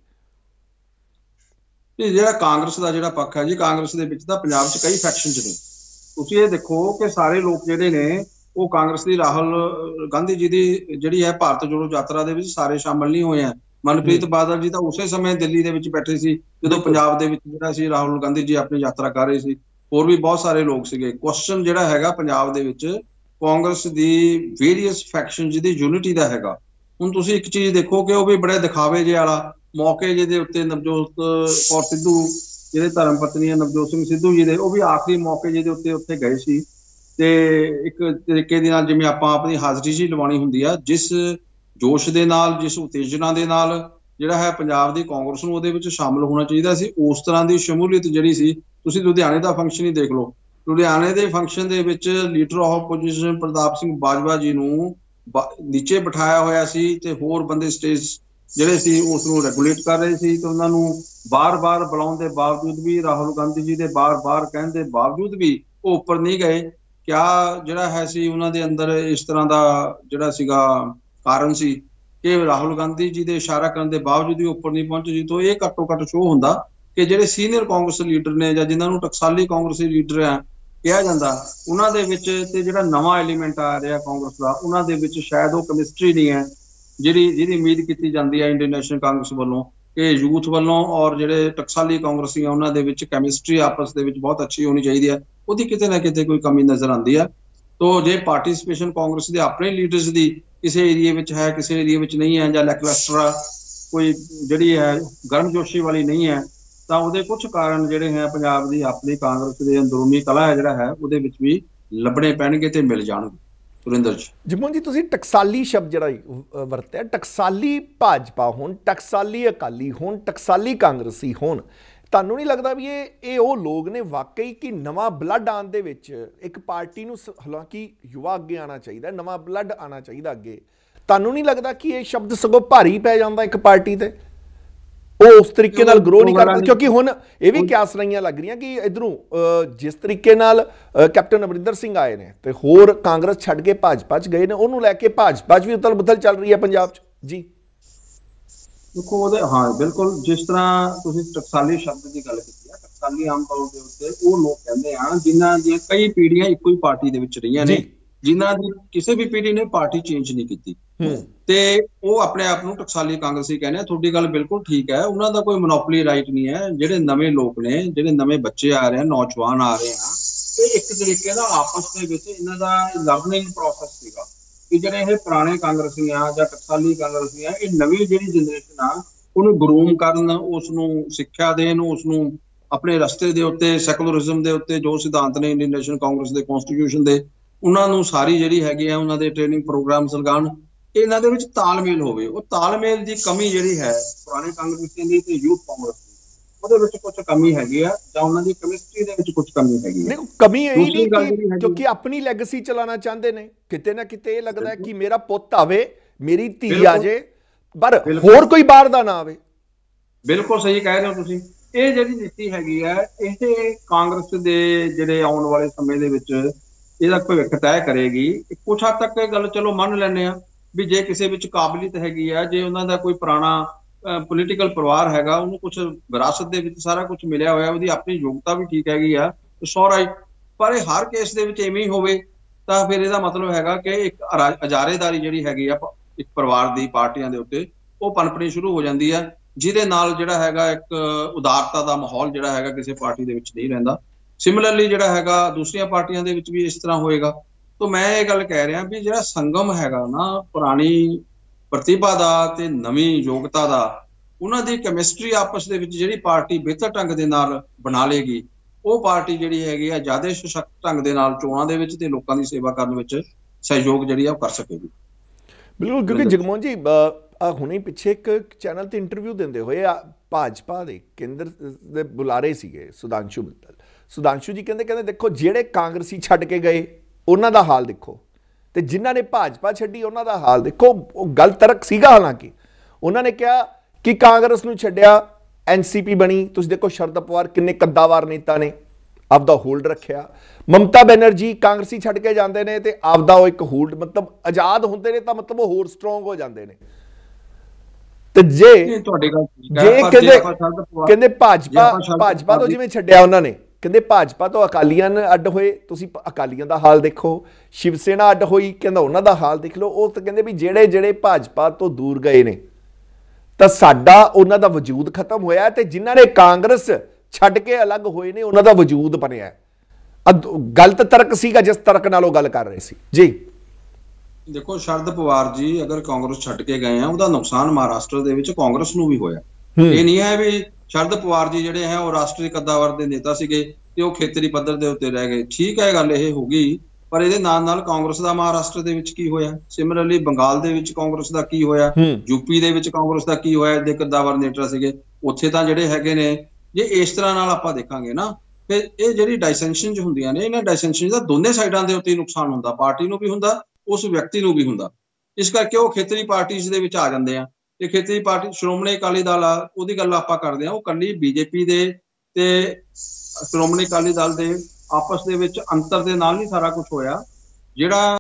ਇਹ ਜਿਹੜਾ ਕਾਂਗਰਸ ਦਾ ਜਿਹੜਾ ਪੱਖ ਹੈ ਜੀ ਕਾਂਗਰਸ ਦੇ ਵਿੱਚ ਤਾਂ ਪੰਜਾਬ 'ਚ ਕਈ ਫੈਕਸ਼ਨਸ ਨੇ। ਤੁਸੀਂ ਇਹ ਦੇਖੋ ਕਿ ਸਾਰੇ ਲੋਕ ਜਿਹੜੇ ਨੇ ਉਹ ਕਾਂਗਰਸ ਦੀ ਰਾਹੁਲ ਗਾਂਧੀ ਜੀ ਦੀ ਜਿਹੜੀ ਹੈ ਭਾਰਤ ਜੋੜੋ ਯਾਤਰਾ ਦੇ ਵਿੱਚ ਸਾਰੇ ਸ਼ਾਮਲ ਨਹੀਂ ਹੋਏ ਆ। ਮਨਪ੍ਰੀਤ ਬਾਦਲ ਜੀ ਤਾਂ ਉਸੇ ਸਮੇਂ ਦਿੱਲੀ ਦੇ ਵਿੱਚ ਬੈਠੇ ਸੀ ਜਦੋਂ ਪੰਜਾਬ ਦੇ ਵਿੱਚ ਜਿਹੜਾ ਸੀ ਰਾਹੁਲ ਗਾਂਧੀ ਜੀ ਆਪਣੀ ਯਾਤਰਾ ਕਰ ਰਹੇ ਸੀ ਹੋਰ ਵੀ ਬਹੁਤ ਸਾਰੇ ਲੋਕ ਸੀਗੇ। ਕੁਐਸਚਨ ਜਿਹੜਾ ਹੈਗਾ ਪੰਜਾਬ ਦੇ ਵਿੱਚ ਕਾਂਗਰਸ ਦੀ ਵੇਰੀਅਸ ਫੈਕਸ਼ਨਸ ਦੀ ਯੂਨਿਟੀ ਦਾ ਹੈਗਾ। ਹੁਣ ਤੁਸੀਂ ਇੱਕ ਚੀਜ਼ ਦੇਖੋ ਕਿ ਉਹ ਵੀ ਬੜੇ ਦਿਖਾਵੇ ਜੇ ਵਾਲਾ ਮੌਕੇ ਜਿਹਦੇ ਉੱਤੇ ਨਵਜੋਤ ਕੌਰ ਸਿੱਧੂ ਜਿਹਦੇ ਧਰਮ ਪਤਨੀ ਨਵਜੋਤ ਸਿੰਘ ਸਿੱਧੂ ਜੀ ਦੇ ਉਹ ਵੀ ਆਖਰੀ ਮੌਕੇ ਜਿਹਦੇ ਉੱਤੇ ਉੱਥੇ ਗਏ ਸੀ। ਤੇ ਇੱਕ ਤਰੀਕੇ ਦੇ ਨਾਲ ਜਿਵੇਂ ਆਪਾਂ ਆਪਣੀ ਹਾਜ਼ਰੀ ਜੀ ਲਵਾਉਣੀ ਹੁੰਦੀ ਆ ਜਿਸ ਜੋਸ਼ ਦੇ ਨਾਲ, ਜਿਸ ਉਤੇਜਨਾ ਦੇ ਨਾਲ ਜਿਹੜਾ ਹੈ ਪੰਜਾਬ ਦੀ ਕਾਂਗਰਸ ਨੂੰ ਉਹਦੇ ਵਿੱਚ ਸ਼ਾਮਲ ਹੋਣਾ ਚਾਹੀਦਾ ਸੀ। ਉਸ ਤਰ੍ਹਾਂ ਦੀ ਸ਼ਮੂਲੀਅਤ ਜਿਹੜੀ ਸੀ, ਤੁਸੀਂ ਲੁਧਿਆਣੇ ਦਾ ਫੰਕਸ਼ਨ ਹੀ ਦੇਖ ਲਓ। ਲੁਧਿਆਣੇ ਦੇ ਫੰਕਸ਼ਨ ਦੇ ਵਿੱਚ leader of opposition Partap Singh Bajwa ji ਨੂੰ ਬਾ- ਨੀਚੇ ਬਿਠਾਇਆ ਹੋਇਆ ਸੀ ਤੇ ਹੋਰ ਬੰਦੇ ਸਟੇਜ ਜਿਹੜੇ ਸੀ, ਉਸ ਨੂੰ ਰੈਗੂਲੇਟ ਕਰ ਰਹੇ ਸੀ ਤੇ ਉਹਨਾਂ ਨੂੰ ਬਾਰ-ਬਾਰ ਬੁਲਾਉਣ ਦੇ ਬਾਵਜੂਦ ਵੀ, ਰਾਹੁਲ ਗਾਂਧੀ ਜੀ ਦੇ ਬਾਰ-ਬਾਰ ਕਹਿਣ ਦੇ ਬਾਵਜੂਦ ਵੀ ਉਹ ਉੱਪਰ ਨਹੀਂ ਗਏ। ਕਿਆ ਜਿਹੜਾ ਹੈ ਸੀ, ਉਹਨਾਂ ਦੇ ਅੰਦਰ ਇਸ ਤਰ੍ਹਾਂ ਦਾ ਜਿਹੜਾ ਸੀਗਾ ਕਾਰਨ ਸੀ ਕਿ ਰਾਹੁਲ ਗਾਂਧੀ ਜੀ ਦੇ ਇਸ਼ਾਰਾ ਕਰਨ ਦੇ ਬਾਵਜੂਦ ਵੀ ਉੱਪਰ ਨਹੀਂ ਪਹੁੰਚੇ ਜੀ ਤੋਂ ਇਹ ਘੱਟੋ ਘੱਟ ਸ਼ੋਅ ਹੁੰਦਾ ਕਿ ਜਿਹੜੇ ਸੀਨੀਅਰ ਕਾਂਗਰਸ ਲੀਡਰ ਨੇ ਜਾਂ ਜਿਨ੍ਹਾਂ ਨੂੰ ਟਕਸਾਲੀ ਕਾਂਗਰਸੀ ਲੀਡਰ ਆ ਕਿਹਾ ਜਾਂਦਾ, ਉਹਨਾਂ ਦੇ ਵਿੱਚ ਤੇ ਜਿਹੜਾ ਨਵਾਂ ਐਲੀਮੈਂਟ ਆ ਰਿਹਾ ਕਾਂਗਰਸ ਦਾ, ਉਹਨਾਂ ਦੇ ਵਿੱਚ ਸ਼ਾਇਦ ਉਹ ਕੈਮਿਸਟਰੀ ਨਹੀਂ ਹੈ, ਜਿਹੜੀ, ਜਿਹਦੀ ਉਮੀਦ ਕੀਤੀ ਜਾਂਦੀ ਹੈ ਇੰਡੀਅਨ ਨੈਸ਼ਨਲ ਕਾਂਗਰਸ ਵੱਲੋਂ ਕਿ ਯੂਥ ਵੱਲੋਂ ਔਰ ਜਿਹੜੇ ਟਕਸਾਲੀ ਕਾਂਗਰਸੀ ਆ, ਉਹਨਾਂ ਦੇ ਵਿੱਚ ਕੈਮਿਸਟਰੀ ਆਪਸ ਦੇ ਵਿੱਚ ਬਹੁਤ ਅੱਛੀ ਹੋਣੀ ਚਾਹੀਦੀ ਹੈ, ਉਹਦੀ ਕਿਤੇ ਨਾ ਕਿਤੇ ਕੋਈ ਕਮੀ ਨਜ਼ਰ ਆਉਂਦੀ ਹੈ। ਤੋ ਜੇ ਪਾਰਟਿਸਿਪੇਸ਼ਨ ਕਾਂਗਰਸ ਦੇ ਆਪਣੇ ਲੀਡਰਸ ਦੀ ਕਿਸੇ ਏਰੀਆ ਵਿੱਚ ਹੈ, ਕਿਸੇ ਏਰੀਆ ਵਿੱਚ ਨਹੀਂ ਹੈ ਜਾਂ ਲੈਕਲਸਟਰ ਕੋਈ ਜਿਹੜੀ ਹੈ ਗਰਮਜੋਸ਼ੀ ਵਾਲੀ ਨਹੀਂ ਹੈ, ਤਾਂ ਉਹਦੇ ਕੁਝ ਕਾਰਨ ਜਿਹੜੇ ਹੈ ਪੰਜਾਬ ਦੀ ਆਪਣੀ ਕਾਂਗਰਸ ਦੇ ਅੰਦਰੂਨੀ ਕਲਾ ਹੈ ਜਿਹੜਾ ਹੈ, ਉਹਦੇ ਵਿੱਚ ਵੀ ਲੱਭਣੇ ਪੈਣਗੇ ਤੇ ਮਿਲ ਜਾਣਗੇ। ਸੁਰਿੰਦਰ ਜੀ। ਜਮੋਨ ਜੀ, ਤੁਸੀਂ ਟਕਸਾਲੀ ਸ਼ਬਦ ਜਿਹੜਾ ਵਰਤਿਆ, ਟਕਸਾਲੀ ਭਾਜਪਾ ਹੋਣ, ਟਕਸਾਲੀ ਅਕਾਲੀ ਹੋਣ, ਟਕਸਾਲੀ ਕਾਂਗਰਸੀ ਹੋਣ ਤੁਹਾਨੂੰ ਨਹੀਂ ਲੱਗਦਾ ਵੀ ਇਹ ਇਹ ਉਹ ਲੋਕ ਨੇ ਵਾਕਈ ਕਿ ਨਵਾਂ ਬਲੱਡ ਆਉਣ ਦੇ ਵਿੱਚ ਇੱਕ ਪਾਰਟੀ ਨੂੰ ਹਾਲਾਂਕਿ ਯੁਵਾ ਅੱਗੇ ਆਣਾ ਚਾਹੀਦਾ ਨਵਾਂ ਬਲੱਡ ਆਣਾ ਚਾਹੀਦਾ ਅੱਗੇ। ਤੁਹਾਨੂੰ ਨਹੀਂ ਲੱਗਦਾ ਕਿ ਇਹ ਸ਼ਬਦ ਸਗੋਂ ਭਾਰੀ ਪੈ ਜਾਂਦਾ ਇੱਕ ਪਾਰਟੀ ਤੇ? ਉਹ ਉਸ ਤਰੀਕੇ ਨਾਲ ਗਰੋ ਨਹੀਂ ਕਰਦਾ? ਕਿਉਂਕਿ ਹੁਣ ਇਹ ਵੀ ਕਿਆਸ ਰਹੀਆਂ ਲੱਗ ਰਹੀਆਂ ਕਿ ਇਧਰੋਂ ਜਿਸ ਤਰੀਕੇ ਨਾਲ ਕੈਪਟਨ ਅਮਰਿੰਦਰ ਸਿੰਘ ਆਏ ਨੇ ਤੇ ਹੋਰ ਕਾਂਗਰਸ ਛੱਡ ਕੇ ਭਾਜਪਾ 'ਚ ਗਏ ਨੇ ਉਹਨੂੰ ਲੈ ਕੇ ਭਾਜਪਾ 'ਚ ਵੀ ਉਤਲ ਬੁਤਲ ਚੱਲ ਰਹੀ ਹੈ ਪੰਜਾਬ 'ਚ। ਜੀ। ਦੇਖੋ ਉਹਦੇ ਹਾਂ ਬਿਲਕੁਲ ਜਿਸ ਤਰ੍ਹਾਂ ਤੁਸੀਂ ਟਕਸਾਲੀ ਸ਼ਬਦ ਦੀ ਗੱਲ ਕੀਤੀ ਹੈ ਟਕਸਾਲੀ ਆਮ ਤੌਰ ਦੇ ਉੱਤੇ ਉਹ ਲੋਕ ਕਹਿੰਦੇ ਆ ਜਿਨ੍ਹਾਂ ਦੀਆਂ ਕਈ ਪੀੜ੍ਹੀਆਂ ਇੱਕੋ ਹੀ ਪਾਰਟੀ ਦੇ ਵਿੱਚ ਰਹੀਆਂ ਨੇ। ਜਿਨ੍ਹਾਂ ਦੀ ਕਿਸੇ ਵੀ ਪੀੜ੍ਹੀ ਨੇ ਪਾਰਟੀ ਚੇਂਜ ਨਹੀਂ ਕੀਤੀ। ਤੇ ਉਹ ਆਪਣੇ ਆਪ ਨੂੰ ਟਕਸਾਲੀ ਕਾਂਗਰਸੀ ਕਹਿੰਦੇ ਆ ਤੁਹਾਡੀ ਗੱਲ ਬਿਲਕੁਲ ਠੀਕ ਹੈ ਉਹਨਾਂ ਦਾ ਕੋਈ ਮੋਨੋਪੋਲੀ ਰਾਈਟ ਨਹੀਂ ਹੈ ਜਿਹੜੇ ਨਵੇਂ ਲੋਕ ਨੇ ਜਿਹੜੇ ਨਵੇਂ ਬੱਚੇ ਆ ਰਹੇ ਆ ਨੌਜਵਾਨ ਆ ਰਹੇ ਆ ਇਹ ਇੱਕ ਤਰੀਕੇ ਦਾ ਆਪਸ ਦੇ ਵਿੱਚ ਇਹਨਾਂ ਦਾ ਲਰਨਿੰਗ ਪ੍ਰੋਸੈਸ ਸੀਗਾ। ਕਿ ਜਿਹੜੇ ਇਹ ਪੁਰਾਣੇ ਕਾਂਗਰਸੀ ਆ ਜਾਂ ਟਕਸਾਲੀ ਕਾਂਗਰਸੀਆਂ ਇਹ ਨਵੀਂ ਜਿਹੜੀ ਜਨਰੇਸ਼ਨ ਆ, ਉਹਨੂੰ ਗਰੂਮ ਕਰਨ ਉਸ ਨੂੰ ਸਿੱਖਿਆ ਦੇਣ ਉਸ ਨੂੰ ਆਪਣੇ ਰਸਤੇ ਦੇ ਉੱਤੇ ਸੈਕੂਲਰਿਜ਼ਮ ਦੇ ਉੱਤੇ ਜੋ ਸਿਧਾਂਤ ਨੇ ਇੰਡੀਅਨ ਨੈਸ਼ਨਲ ਕਾਂਗਰਸ ਦੇ ਕਨਸਟੀਟਿਊਸ਼ਨ ਦੇ, ਉਹਨਾਂ ਨੂੰ ਸਾਰੀ ਜਿਹੜੀ ਹੈਗੀ ਆ, ਉਹਨਾਂ ਦੇ ਟ੍ਰੇਨਿੰਗ ਪ੍ਰੋਗਰਾਮਸ ਲਗਾਉਣ, ਇਹਨਾਂ ਦੇ ਵਿੱਚ ਤਾਲਮੇਲ ਹੋਵੇ। ਉਹ ਤਾਲਮੇਲ ਦੀ ਕਮੀ ਜਿਹੜੀ ਹੈ ਪੁਰਾਣੇ ਕਾਂਗਰਸੀਆਂ ਦੀ ਤੇ ਯੂਥ ਕਾਂਗਰਸ ਉਹਦੇ ਵਿੱਚ ਕੁਝ ਕਮੀ ਹੈਗੀ ਆ ਜਾਂ ਉਹਨਾਂ ਦੀ ਕੈਮਿਸਟਰੀ ਦੇ ਵਿੱਚ ਕੁਝ ਕਮੀ ਹੈਗੀ ਆ। ਦੇਖੋ ਕਮੀ ਇਹ ਨਹੀਂ ਕਿ ਕਿਉਂਕਿ ਆਪਣੀ ਲੈਗੇਸੀ ਚਲਾਉਣਾ ਚਾਹੁੰਦੇ ਨੇ ਕਿਤੇ ਨਾ ਕਿਤੇ ਇਹ ਲੱਗਦਾ ਕਿ ਮੇਰਾ ਪੁੱਤ ਆਵੇ ਮੇਰੀ ਧੀ ਆ। ਜੇ ਪਰ। ਹੋਰ ਕੋਈ ਬਾਹਰ ਦਾ ਨਾ ਆਵੇ। ਬਿਲਕੁਲ ਸਹੀ ਕਹਿ ਰਹੇ ਹੋ ਤੁਸੀਂ। ਇਹ ਜਿਹੜੀ ਨੀਤੀ ਹੈਗੀ ਹੈ ਇਹ ਕਾਂਗਰਸ ਦੇ ਜਿਹੜੇ ਆਉਣ ਵਾਲੇ ਸਮੇਂ ਦੇ ਵਿੱਚ ਇਹਦਾ ਭਵਿੱਖ ਤੈਅ ਕਰੇਗੀ। ਕੁਛ ਹੱਦ ਤੱਕ ਇਹ ਗੱਲ ਚਲੋ ਮੰਨ ਲੈਂਦੇ ਆ ਵੀ ਜੇ ਕਿਸੇ ਵਿੱਚ ਕਾਬਲੀਅਤ ਹੈਗੀ ਆ ਜੇ ਉਹਨਾਂ ਦਾ ਕੋਈ ਪੁਰਾਣਾ ਪੋਲੀਟੀਕਲ ਪਰਿਵਾਰ ਹੈਗਾ, ਉਹਨੂੰ ਕੁਝ ਵਿਰਾਸਤ ਦੇ ਵਿੱਚ ਸਾਰਾ ਕੁਝ ਮਿਲਿਆ ਹੋਇਆ, ਉਹਦੀ ਆਪਣੀ ਯੋਗਤਾ ਵੀ ਠੀਕ ਹੈਗੀ ਆ ਸੋ ਪਰ ਇਹ ਹਰ ਕੇਸ ਦੇ ਵਿੱਚ ਐਵੇਂ ਹੀ ਹੋਵੇ, ਤਾਂ ਫਿਰ ਇਹਦਾ ਮਤਲਬ ਹੈਗਾ ਕਿ ਇੱਕ ਅਜਾਰੇਦਾਰੀ ਜਿਹੜੀ ਹੈਗੀ ਆ, ਇੱਕ ਪਰਿਵਾਰ ਦੀ ਪਾਰਟੀਆਂ ਦੇ ਉੱਤੇ, ਉਹ ਪਨਪਣੀ ਸ਼ੁਰੂ ਹੋ ਜਾਂਦੀ ਆ, ਜਿਹਦੇ ਨਾਲ ਜਿਹੜਾ ਹੈਗਾ ਇੱਕ ਉਦਾਰਤਾ ਦਾ ਮਾਹੌਲ ਜਿਹੜਾ ਹੈਗਾ ਕਿਸੇ ਪਾਰਟੀ ਦੇ ਵਿੱਚ ਨਹੀਂ ਰਹਿੰਦਾ। ਸਿਮਿਲਰਲੀ ਜਿਹੜਾ ਹੈਗਾ ਦੂਸਰੀਆਂ ਪਾਰਟੀਆਂ ਦੇ ਵਿੱਚ ਵੀ ਇਸ ਤਰ੍ਹਾਂ ਹੋਏਗਾ। ਤਾਂ ਮੈਂ ਇਹ ਗੱਲ ਕਹਿ ਰਿਹਾ ਵੀ ਜਿਹੜਾ ਸੰਗਮ ਹੈਗਾ ਨਾ, ਪੁਰਾਣੀ ਪ੍ਰਤਿਭਾ ਦਾ ਤੇ ਨਵੀਂ ਯੋਗਤਾ ਦਾ ਉਹਨਾਂ ਦੀ ਕੈਮਿਸਟਰੀ ਆਪਸ ਦੇ ਵਿੱਚ ਜਿਹੜੀ ਪਾਰਟੀ ਬਿਹਤਰ ਢੰਗ ਦੇ ਨਾਲ ਬਣਾ ਲੇਗੀ ਉਹ ਪਾਰਟੀ ਜਿਹੜੀ ਹੈਗੀ ਆ ਜ਼ਿਆਦਾ ਸਸ਼ਕਤ ਢੰਗ ਦੇ ਨਾਲ ਚੋਣਾਂ ਦੇ ਵਿੱਚ ਤੇ ਲੋਕਾਂ ਦੀ ਸੇਵਾ ਕਰਨ ਵਿੱਚ ਸਹਿਯੋਗ ਜਿਹੜੀ ਆ ਉਹ ਕਰ ਸਕੇਗੀ। ਬਿਲਕੁਲ ਕਿਉਂਕਿ ਜਗਮੋਹਨ ਜੀ ਆ ਹੁਣੇ ਪਿੱਛੇ ਇੱਕ ਚੈਨਲ ਤੇ ਇੰਟਰਵਿਊ ਦਿੰਦੇ ਹੋਏ ਆ ਭਾਜਪਾ ਦੇ ਕੇਂਦਰ ਦੇ ਬੁਲਾਰੇ ਸੀਗੇ ਸੁਦਾਂਸ਼ੂ ਮਿੱਤਲ। ਸੁਦਾਂਸ਼ੂ ਜੀ ਕਹਿੰਦੇ ਕਹਿੰਦੇ ਦੇਖੋ ਜਿਹੜੇ ਕਾਂਗਰਸੀ ਛੱਡ ਕੇ ਗਏ ਉਹਨਾਂ ਦਾ ਹਾਲ ਦੇਖੋ। ਤੇ ਜਿਨ੍ਹਾਂ ਨੇ ਭਾਜਪਾ ਛੱਡੀ ਉਹਨਾਂ ਦਾ ਹਾਲ ਦੇਖੋ ਉਹ ਗਲਤ ਤਰਕ ਸੀਗਾ ਹਾਲਾਂਕਿ। ਉਹਨਾਂ ਨੇ ਕਿਹਾ ਕਿ ਕਾਂਗਰਸ ਨੂੰ ਛੱਡਿਆ ਐਨਸੀਪੀ ਬਣੀ। ਤੁਸੀਂ ਦੇਖੋ ਸ਼ਰਦ ਪਵਾਰ ਕਿੰਨੇ ਕੱਦਾਵਾਰ ਨੇਤਾ ਨੇ। ਆਪਦਾ ਹੋਲਡ ਰੱਖਿਆ। ਮਮਤਾ ਬੈਨਰਜੀ ਕਾਂਗਰਸੀ ਛੱਡ ਕੇ ਜਾਂਦੇ ਨੇ ਤੇ ਆਪਦਾ ਉਹ ਇੱਕ ਹੋਲਡ ਮਤਲਬ ਆਜ਼ਾਦ ਹੁੰਦੇ ਨੇ ਤਾਂ ਮਤਲਬ ਉਹ ਹੋਰ ਸਟਰੋਂਗ ਹੋ ਜਾਂਦੇ ਨੇ। ਤੇ ਜੇ ਤੁਹਾਡੀ ਗੱਲ ਠੀਕ ਹੈ, ਜੇ ਕਹਿੰਦੇ ਕਹਿੰਦੇ ਭਾਜਪਾ ਭਾਜਪਾ ਤੋਂ ਜਿਵੇਂ ਛੱਡਿਆ ਉਹਨਾਂ ਨੇ ਕਹਿੰਦੇ ਭਾਜਪਾ ਤੋਂ ਅਕਾਲੀਆਂ ਨੇ ਅੱਡ ਹੋਏ ਤੁਸੀਂ ਅਕਾਲੀਆਂ ਦਾ ਹਾਲ ਦੇਖੋ ਸ਼ਿਵ ਸੈਨਾ ਅੱਡ ਹੋਈ ਕਹਿੰਦਾ ਉਹਨਾਂ ਦਾ ਹਾਲ ਦੇਖ ਲਓ ਉਹ ਤਾਂ ਕਹਿੰਦੇ ਵੀ ਜਿਹੜੇ ਜਿਹੜੇ ਭਾਜਪਾ ਤੋਂ ਦੂਰ ਗਏ ਨੇ ਤਾਂ ਸਾਡਾ ਉਹਨਾਂ ਦਾ ਵਜੂਦ ਖਤਮ ਹੋਇਆ ਤੇ ਜਿਨ੍ਹਾਂ ਨੇ ਕਾਂਗਰਸ ਛੱਡ ਕੇ ਅਲੱਗ ਹੋਏ ਨੇ ਉਹਨਾਂ ਦਾ ਵਜੂਦ ਬਣਿਆ। ਗਲਤ ਤਰਕ ਸੀਗਾ ਜਿਸ ਤਰਕ ਨਾਲ ਉਹ ਗੱਲ ਕਰ ਰਹੇ ਸੀ। ਜੀ। ਦੇਖੋ ਸ਼ਰਦ ਪਵਾਰ ਜੀ ਅਗਰ ਕਾਂਗਰਸ ਛੱਡ ਕੇ ਗਏ ਆ ਉਹਦਾ ਨੁਕਸਾਨ ਮਹਾਰਾਸ਼ਟਰ ਦੇ ਵਿੱਚ ਕਾਂਗਰਸ ਨੂੰ ਵੀ ਹੋਇਆ। ਇਹ ਨਹੀਂ ਹੈ ਵੀ ਸ਼ਰਦ ਪਵਾਰ ਜੀ ਜਿਹੜੇ ਹੈ ਉਹ ਰਾਸ਼ਟਰੀ ਕੱਦਾਵਰ ਦੇ ਨੇਤਾ ਸੀਗੇ ਤੇ ਉਹ ਖੇਤਰੀ ਪੱਧਰ ਦੇ ਉੱਤੇ ਰਹਿ ਗਏ। ਠੀਕ ਹੈ ਗੱਲ ਇਹ ਹੋ ਗਈ। ਪਰ ਇਹਦੇ ਨਾਲ ਨਾਲ ਕਾਂਗਰਸ ਦਾ ਮਹਾਰਾਸ਼ਟਰ ਦੇ ਵਿੱਚ ਕੀ ਹੋਇਆ? ਸਿਮਿਲਰਲੀ ਬੰਗਾਲ ਦੇ ਵਿੱਚ ਕਾਂਗਰਸ ਦਾ ਕੀ ਹੋਇਆ। ਯੂਪੀ ਦੇ ਵਿੱਚ ਕਾਂਗਰਸ ਦਾ ਕੀ ਹੋਇਆ? ਦੇ ਕੱਦਾਵਰ ਨੇਤਾ ਸੀਗੇ। ਉੱਥੇ ਤਾਂ ਜਿਹੜੇ ਹੈਗੇ ਨੇ ਜੇ ਇਸ ਤਰ੍ਹਾਂ ਨਾਲ ਆਪਾਂ ਦੇਖਾਂਗੇ ਨਾ ਫਿਰ ਇਹ ਜਿਹੜੀ ਡਾਈਸੈਂਸ਼ਨ ਹੁੰਦੀਆਂ ਨੇ ਇਹਨਾਂ ਡਾਈਸੈਂਸ਼ਨ ਦਾ ਦੋਨੇ ਸਾਈਡਾਂ ਦੇ ਉੱਤੇ ਨੁਕਸਾਨ ਹੁੰਦਾ। ਪਾਰਟੀ ਨੂੰ ਵੀ ਹੁੰਦਾ ਉਸ ਵਿਅਕਤੀ ਨੂੰ ਵੀ ਹੁੰਦਾ। ਇਸ ਕਰਕੇ ਉਹ ਖੇਤਰੀ ਪਾਰਟੀਆਂ ਦੇ ਵਿੱਚ ਆ ਜਾਂਦੇ ਆ। ਤੇ ਖੇਤਰੀ ਪਾਰਟੀ ਸ਼੍ਰੋਮਣੀ ਅਕਾਲੀ ਦਲ ਆ, ਉਹਦੀ ਗੱਲ ਆਪਾਂ ਕਰਦੇ ਆ ਉਹ ਕੱਲੀ ਬੀਜੇਪੀ ਦੇ ਤੇ ਸ਼੍ਰੋਮਣੀ ਅਕਾਲੀ ਦਲ ਦੇ ਆਪਸ ਦੇ ਵਿੱਚ ਅੰਤਰ ਦੇ ਨਾਲ ਨਹੀਂ ਸਾਰਾ ਕੁਝ ਹੋਇਆ। ਜਿਹੜਾ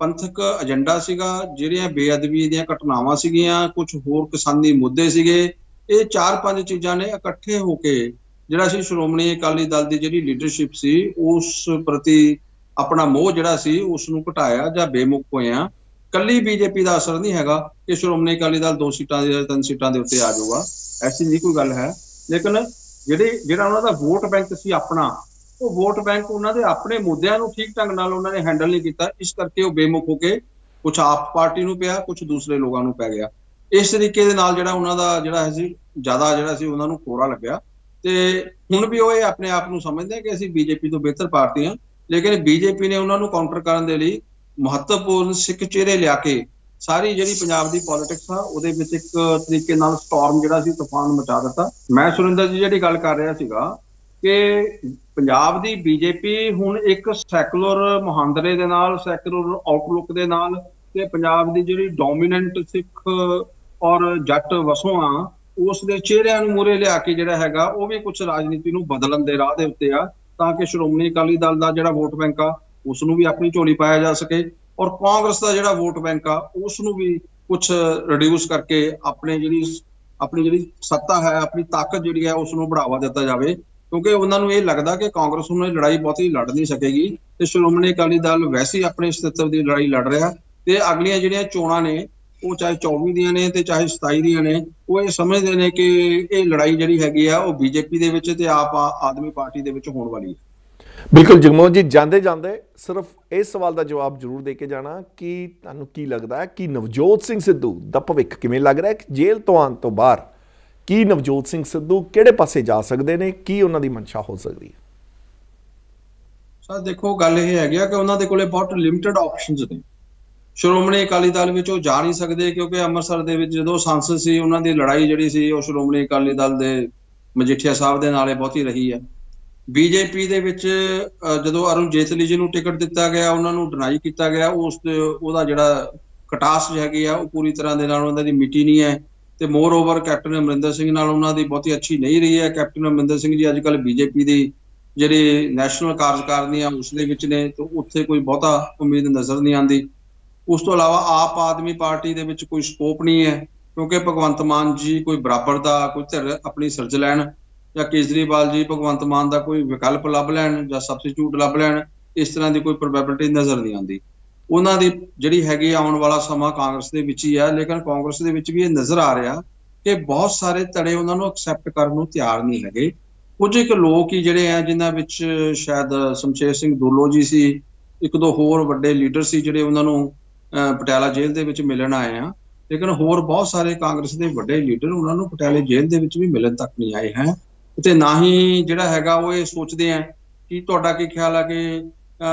ਪੰਥਕ ਏਜੰਡਾ ਸੀਗਾ, ਜਿਹੜੀਆਂ ਬੇਅਦਬੀ ਦੀਆਂ ਘਟਨਾਵਾਂ ਸੀਗੀਆਂ, ਕੁਝ ਹੋਰ ਕਿਸਾਨੀ ਮੁੱਦੇ ਸੀਗੇ, ਇਹ ਚਾਰ ਪੰਜ ਚੀਜ਼ਾਂ ਨੇ ਇਕੱਠੇ ਹੋ ਕੇ ਜਿਹੜਾ ਸੀ ਸ਼੍ਰੋਮਣੀ ਅਕਾਲੀ ਦਲ ਦੀ ਜਿਹੜੀ ਲੀਡਰਸ਼ਿਪ ਸੀ, ਉਸ ਪ੍ਰਤੀ ਆਪਣਾ ਮੋਹ ਜਿਹੜਾ ਸੀ, ਉਸ ਨੂੰ ਘਟਾਇਆ ਜਾਂ ਬੇਮੁਖ ਹੋਇਆ। ਕੱਲੀ ਬੀਜੇਪੀ ਦਾ ਅਸਰ ਨਹੀਂ ਹੈਗਾ ਕਿ ਸ਼੍ਰੋਮਣੀ ਅਕਾਲੀ ਦਲ ਦੋ ਸੀਟਾਂ ਦੇ, ਤਿੰਨ ਸੀਟਾਂ ਦੇ ਉੱਤੇ ਆ ਜਾਊਗਾ। ਐਸੀ ਨਹੀਂ ਕੋਈ ਗੱਲ ਹੈ। ਲੇਕਿਨ ਜਿਹੜੇ, ਜਿਹੜਾ ਉਹਨਾਂ ਦਾ ਵੋਟ ਬੈਂਕ ਸੀ ਆਪਣਾ, ਉਹ ਵੋਟ ਬੈਂਕ ਉਹਨਾਂ ਦੇ ਆਪਣੇ ਮੁੱਦਿਆਂ ਨੂੰ ਠੀਕ ਢੰਗ ਨਾਲ ਉਹਨਾਂ ਨੇ ਹੈਂਡਲ ਨਹੀਂ ਕੀਤਾ। ਇਸ ਕਰਕੇ ਉਹ ਬੇਮੁਖ ਹੋ ਕੇ ਕੁਝ ਆਪ ਪਾਰਟੀ ਨੂੰ ਪਿਆ ਕੁਝ ਦੂਸਰੇ ਲੋਕਾਂ ਨੂੰ ਪੈ ਗਿਆ। ਇਸ ਤਰੀਕੇ ਦੇ ਨਾਲ ਜਿਹੜਾ ਉਹਨਾਂ ਦਾ ਜਿਹੜਾ ਹੈ ਸੀ, ਜ਼ਿਆਦਾ ਜਿਹੜਾ ਸੀ ਉਹਨਾਂ ਨੂੰ ਕੋਰਾ ਲੱਗਿਆ। ਤੇ ਹੁਣ ਵੀ ਉਹ ਇਹ ਆਪਣੇ ਆਪ ਨੂੰ ਸਮਝਦੇ ਆ ਕਿ ਅਸੀਂ ਬੀਜੇਪੀ ਤੋਂ ਬਿਹਤਰ ਪਾਰਟੀ ਹਾਂ। ਲੇਕਿਨ ਬੀਜੇਪੀ ਨੇ ਉਹਨਾਂ ਨੂੰ ਕਾਊਂਟਰ ਕਰਨ ਦੇ ਲਈ ਮਹੱਤਵਪੂਰਨ ਸਿੱਖ ਚਿਹਰੇ ਲਿਆ ਕੇ ਸਾਰੀ ਜਿਹੜੀ ਪੰਜਾਬ ਦੀ ਪੋਲਿਟਿਕਸ ਆ, ਉਹਦੇ ਵਿੱਚ ਇੱਕ ਤਰੀਕੇ ਨਾਲ ਸਟਾਰਮ ਜਿਹੜਾ ਸੀ, ਤੂਫਾਨ ਮਚਾ ਦਿੱਤਾ। ਮੈਂ ਸੁਰਿੰਦਰ ਜੀ ਜਿਹੜੀ ਗੱਲ ਕਰ ਰਿਹਾ ਸੀਗਾ ਕਿ ਪੰਜਾਬ ਦੀ ਬੀਜੇਪੀ ਹੁਣ ਇੱਕ ਸੈਕੂਲਰ ਮੁਹਾਂਦਰੇ ਦੇ ਨਾਲ ਸੈਕੂਲਰ ਆਊਟਲੁੱਕ ਦੇ ਨਾਲ ਤੇ ਪੰਜਾਬ ਦੀ ਜਿਹੜੀ ਡੋਮੀਨੈਂਟ ਸਿੱਖ ਔਰ ਜੱਟ ਵਸੋਂ ਆ, ਉਸ ਦੇ ਚਿਹਰਿਆਂ ਨੂੰ ਮੂਰੇ ਲਿਆ ਕੇ ਜਿਹੜਾ ਹੈਗਾ, ਉਹ ਵੀ ਕੁਝ ਰਾਜਨੀਤੀ ਨੂੰ ਬਦਲਣ ਦੇ ਰਾਹ ਦੇ ਉੱਤੇ ਆ, ਤਾਂ ਕਿ ਸ਼੍ਰੋਮਣੀ ਅਕਾਲੀ ਦਲ ਦਾ ਜਿਹੜਾ ਵੋਟ ਬੈਂਕ ਆ ਉਸ ਨੂੰ ਵੀ ਆਪਣੀ ਝੋਲੀ ਪਾਇਆ ਜਾ ਸਕੇ ਔਰ ਕਾਂਗਰਸ ਦਾ ਜਿਹੜਾ ਵੋਟ ਬੈਂਕ ਆ ਉਸ ਨੂੰ ਵੀ ਕੁਝ ਰਿਡਿਊਸ ਕਰਕੇ ਆਪਣੇ ਜਿਹੜੀ ਆਪਣੀ ਜਿਹੜੀ ਸੱਤਾ ਹੈ, ਆਪਣੀ ਤਾਕਤ ਜਿਹੜੀ ਹੈ ਉਸ ਨੂੰ ਬੜਾਵਾ ਦਿੱਤਾ ਜਾਵੇ। ਕਿਉਂਕਿ ਉਹਨਾਂ ਨੂੰ ਇਹ ਲੱਗਦਾ ਕਿ ਕਾਂਗਰਸ ਨੂੰ ਇਹ ਲੜਾਈ ਬਹੁਤੀ ਲੜ ਨਹੀਂ ਸਕੇਗੀ ਤੇ ਸ਼੍ਰੋਮਣੀ ਅਕਾਲੀ ਦਲ ਵੈਸੇ ਹੀ ਆਪਣੇ ਅਸਤਿਤਵ ਦੀ ਲੜਾਈ ਲੜ ਰਿਹਾ ਤੇ ਅਗਲੀਆਂ ਜਿਹੜੀਆਂ ਚੋਣਾਂ ਨੇ, ਉਹ ਚਾਹੇ 24 ਦੀਆਂ ਨੇ ਤੇ ਚਾਹੇ 27 ਦੀਆਂ ਨੇ, ਉਹ ਇਹ ਸਮਝਦੇ ਨੇ ਕਿ ਇਹ ਲੜਾਈ ਜਿਹੜੀ ਹੈਗੀ ਆ, ਉਹ ਬੀਜੇਪੀ ਦੇ ਵਿੱਚ ਤੇ ਆਪ ਆਦਮੀ ਪਾਰਟੀ ਦੇ ਵਿੱਚ ਹੋਣ ਵਾਲੀ ਹੈ। ਬਿਲਕੁਲ ਜਗਮੋਹਨ ਜੀ, ਜਾਂਦੇ ਜਾਂਦੇ ਸਿਰਫ ਇਸ ਸਵਾਲ ਦਾ ਜਵਾਬ ਜ਼ਰੂਰ ਦੇ ਕੇ ਜਾਣਾ ਕਿ ਤੁਹਾਨੂੰ ਕੀ ਲੱਗਦਾ ਹੈ ਕਿ ਨਵਜੋਤ ਸਿੰਘ ਸਿੱਧੂ ਦਾ ਭਵਿੱਖ ਕਿਵੇਂ ਲੱਗ ਰਿਹਾ ਹੈ? ਕਿ ਜੇਲ੍ਹ ਤੋਂ ਆਉਣ ਤੋਂ ਬਾਅਦ ਕੀ ਨਵਜੋਤ ਸਿੰਘ ਸਿੱਧੂ ਕਿਹੜੇ ਪਾਸੇ ਜਾ ਸਕਦੇ ਨੇ? ਕੀ ਉਹਨਾਂ ਦੀ ਮਨਸ਼ਾ ਹੋ ਸਕਦੀ ਹੈ? ਸਰ, ਦੇਖੋ, ਗੱਲ ਇਹ ਹੈਗੀ ਆ ਕਿ ਉਹਨਾਂ ਦੇ ਕੋਲੇ ਬਹੁਤ ਲਿਮਟਿਡ ਆਪਸ਼ਨਸ ਨੇ। ਸ਼੍ਰੋਮਣੀ ਅਕਾਲੀ ਦਲ ਵਿੱਚ ਉਹ ਜਾ ਨਹੀਂ ਸਕਦੇ ਕਿਉਂਕਿ ਅੰਮ੍ਰਿਤਸਰ ਦੇ ਵਿੱਚ ਜਦੋਂ ਸੰਸਦ ਸੀ, ਉਹਨਾਂ ਦੀ ਲੜਾਈ ਜਿਹੜੀ ਸੀ, ਉਹ ਸ਼੍ਰੋਮਣੀ ਅਕਾਲੀ ਦਲ ਦੇ ਮਜੀਠੀਆ ਸਾਹਿਬ ਦੇ ਨਾਲੇ ਬਹੁਤੀ ਰਹੀ ਹੈ। ਬੀਜੇਪੀ ਦੇ ਵਿੱਚ ਜਦੋਂ ਅਰੁਣ ਜੇਤਲੀ ਜੀ ਨੂੰ ਟਿਕਟ ਦਿੱਤਾ ਗਿਆ, ਉਹਨਾਂ ਨੂੰ ਡਿਨਾਈ ਕੀਤਾ ਗਿਆ, ਉਸ ਤੇ ਉਹਦਾ ਜਿਹੜਾ ਕਟਾਸ ਹੈਗੀ ਆ, ਉਹ ਪੂਰੀ ਤਰ੍ਹਾਂ ਦੇ ਨਾਲ ਉਹਨਾਂ ਦੀ ਮਿੱਟੀ ਨਹੀਂ ਹੈ। ਤੇ moreover captain Amarinder Singh ਨਾਲ ਉਹਨਾਂ ਦੀ ਬਹੁਤੀ ਅੱਛੀ ਨਹੀਂ ਰਹੀ ਹੈ। ਕੈਪਟਨ ਅਮਰਿੰਦਰ ਸਿੰਘ ਜੀ ਅੱਜ ਕੱਲ ਬੀਜੇਪੀ ਦੀ ਜਿਹੜੇ ਨੈਸ਼ਨਲ ਕਾਰਜਕਾਰਨੀ ਆ, ਉਸ ਦੇ ਵਿੱਚ ਨੇ, ਤੇ ਉੱਥੇ ਕੋਈ ਬਹੁਤਾ ਉਮੀਦ ਨਜ਼ਰ ਨਹੀਂ ਆਉਂਦੀ। ਉਸ ਤੋਂ ਇਲਾਵਾ ਆਪ ਆਦਮੀ ਪਾਰਟੀ ਦੇ ਵਿੱਚ ਕੋਈ ਸਕੋਪ ਨਹੀਂ ਹੈ, ਕਿਉਂਕਿ ਭਗਵੰਤ ਮਾਨ ਜੀ ਕੋਈ ਬਰਾਬਰ ਦਾ, ਕੋਈ ਧਿਰ ਆਪਣੀ ਸਿਰਜ ਲੈਣ ਜਾਂ ਕੇਜਰੀਵਾਲ ਜੀ ਭਗਵੰਤ ਮਾਨ ਦਾ ਕੋਈ ਵਿਕਲਪ ਲੱਭ ਲੈਣ ਜਾਂ ਸਬਸਟੀਟਿਊਟ ਲੱਭ ਲੈਣ ਇਸ ਤਰ੍ਹਾਂ ਦੀ ਕੋਈ ਪ੍ਰੋਬੈਬਿਲਿਟੀ ਨਜ਼ਰ ਨਹੀਂ ਆਉਂਦੀ। ਉਹਨਾਂ ਦੀ ਜਿਹੜੀ ਹੈਗੀ ਆਉਣ ਵਾਲਾ ਸਮਾਂ ਕਾਂਗਰਸ ਦੇ ਵਿੱਚ ਹੀ ਹੈ ਲੇਕਿਨ ਕਾਂਗਰਸ ਦੇ ਵਿੱਚ ਵੀ ਇਹ ਨਜ਼ਰ ਆ ਰਿਹਾ ਕਿ ਬਹੁਤ ਸਾਰੇ ਧੜੇ ਉਹਨਾਂ ਨੂੰ ਐਕਸੈਪਟ ਕਰਨ ਨੂੰ ਤਿਆਰ ਨਹੀਂ ਹੈਗੇ। ਕੁਝ ਇੱਕ ਲੋਕ ਹੀ ਜਿਹੜੇ ਆ ਜਿਨ੍ਹਾਂ ਵਿੱਚ ਸ਼ਾਇਦ ਸ਼ਮਸ਼ੇਰ ਸਿੰਘ ਦੁੱਲੋ ਜੀ ਸੀ ਇੱਕ ਦੋ ਹੋਰ ਵੱਡੇ ਲੀਡਰ ਸੀ ਜਿਹੜੇ ਉਹਨਾਂ ਨੂੰ ਅਹ, ਪਟਿਆਲਾ ਜੇਲ੍ਹ ਦੇ ਵਿੱਚ ਮਿਲਣ ਆਏ ਆ। ਲੇਕਿਨ ਹੋਰ ਬਹੁਤ ਸਾਰੇ ਕਾਂਗਰਸ ਦੇ ਵੱਡੇ ਲੀਡਰ ਉਹਨਾਂ ਨੂੰ ਪਟਿਆਲੇ ਜੇਲ੍ਹ ਦੇ ਵਿੱਚ ਵੀ ਮਿਲਣ ਤੱਕ ਨਹੀਂ ਆਏ ਹੈ। ਤੇ ਨਾ ਹੀ ਜਿਹੜਾ ਹੈਗਾ ਉਹ ਇਹ ਸੋਚਦੇ ਆ ਕਿ ਤੁਹਾਡਾ ਕੀ ਖਿਆਲ ਆ ਕਿ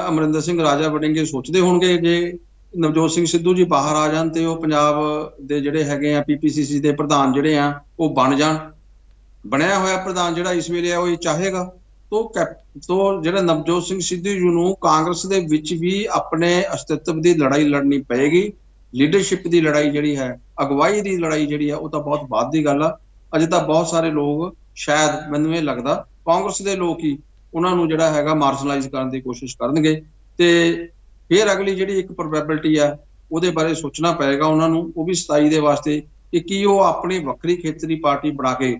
ਅਮਰਿੰਦਰ ਸਿੰਘ ਰਾਜਾ ਵੜਿੰਗੇ ਸੋਚਦੇ ਹੋਣਗੇ ਜੇ ਨਵਜੋਤ ਸਿੰਘ ਸਿੱਧੂ ਜੀ ਬਾਹਰ ਆ ਜਾਣ ਤੇ ਉਹ ਪੰਜਾਬ ਦੇ ਜਿਹੜੇ ਹੈਗੇ ਆ ਪੀਪੀਸੀਸੀ ਦੇ ਪ੍ਰਧਾਨ ਜਿਹੜੇ ਆ ਉਹ ਬਣ ਜਾਣ। ਬਣਿਆ ਹੋਇਆ ਪ੍ਰਧਾਨ ਜਿਹੜਾ ਇਸ ਵੇਲੇ ਆ ਉਹ ਇਹ ਚਾਹੇਗਾ। ਤੋ ਕੈਪ- ਤੋ ਜਿਹੜਾ ਨਵਜੋਤ ਸਿੰਘ ਸਿੱਧੂ ਜੀ ਨੂੰ ਕਾਂਗਰਸ ਦੇ ਵਿੱਚ ਵੀ ਆਪਣੇ ਅਸਤਿਤਵ ਦੀ ਲੜਾਈ ਲੜਨੀ ਪਏਗੀ, ਲੀਡਰਸ਼ਿਪ ਦੀ ਲੜਾਈ ਜਿਹੜੀ ਹੈ, ਅਗਵਾਈ ਦੀ ਲੜਾਈ ਜਿਹੜੀ ਹੈ ਉਹ ਤਾਂ ਬਹੁਤ ਬਾਅਦ ਦੀ ਗੱਲ ਆ। ਅਜੇ ਤਾਂ ਬਹੁਤ ਸਾਰੇ ਲੋਕ ਸ਼ਾਇਦ ਮੈਨੂੰ ਇਹ ਲੱਗਦਾ ਕਾਂਗਰਸ ਦੇ ਲੋਕ ਹੀ ਉਹਨਾਂ ਨੂੰ ਜਿਹੜਾ ਹੈਗਾ ਮਾਰਜਨਲਾਈਜ਼ ਕਰਨ ਦੀ ਕੋਸ਼ਿਸ਼ ਕਰਨਗੇ ਤੇ ਫਿਰ ਅਗਲੀ ਜਿਹੜੀ ਇੱਕ ਪ੍ਰੋਬੈਬਿਲਿਟੀ ਆ, ਉਹਦੇ ਬਾਰੇ ਸੋਚਣਾ ਪਏਗਾ ਉਹਨਾਂ ਨੂੰ, ਉਹ ਵੀ 27 ਦੇ ਵਾਸਤੇ ਕਿ ਕੀ ਉਹ ਆਪਣੀ ਵੱਖਰੀ ਖੇਤਰੀ ਪਾਰਟੀ ਬਣਾ ਕੇ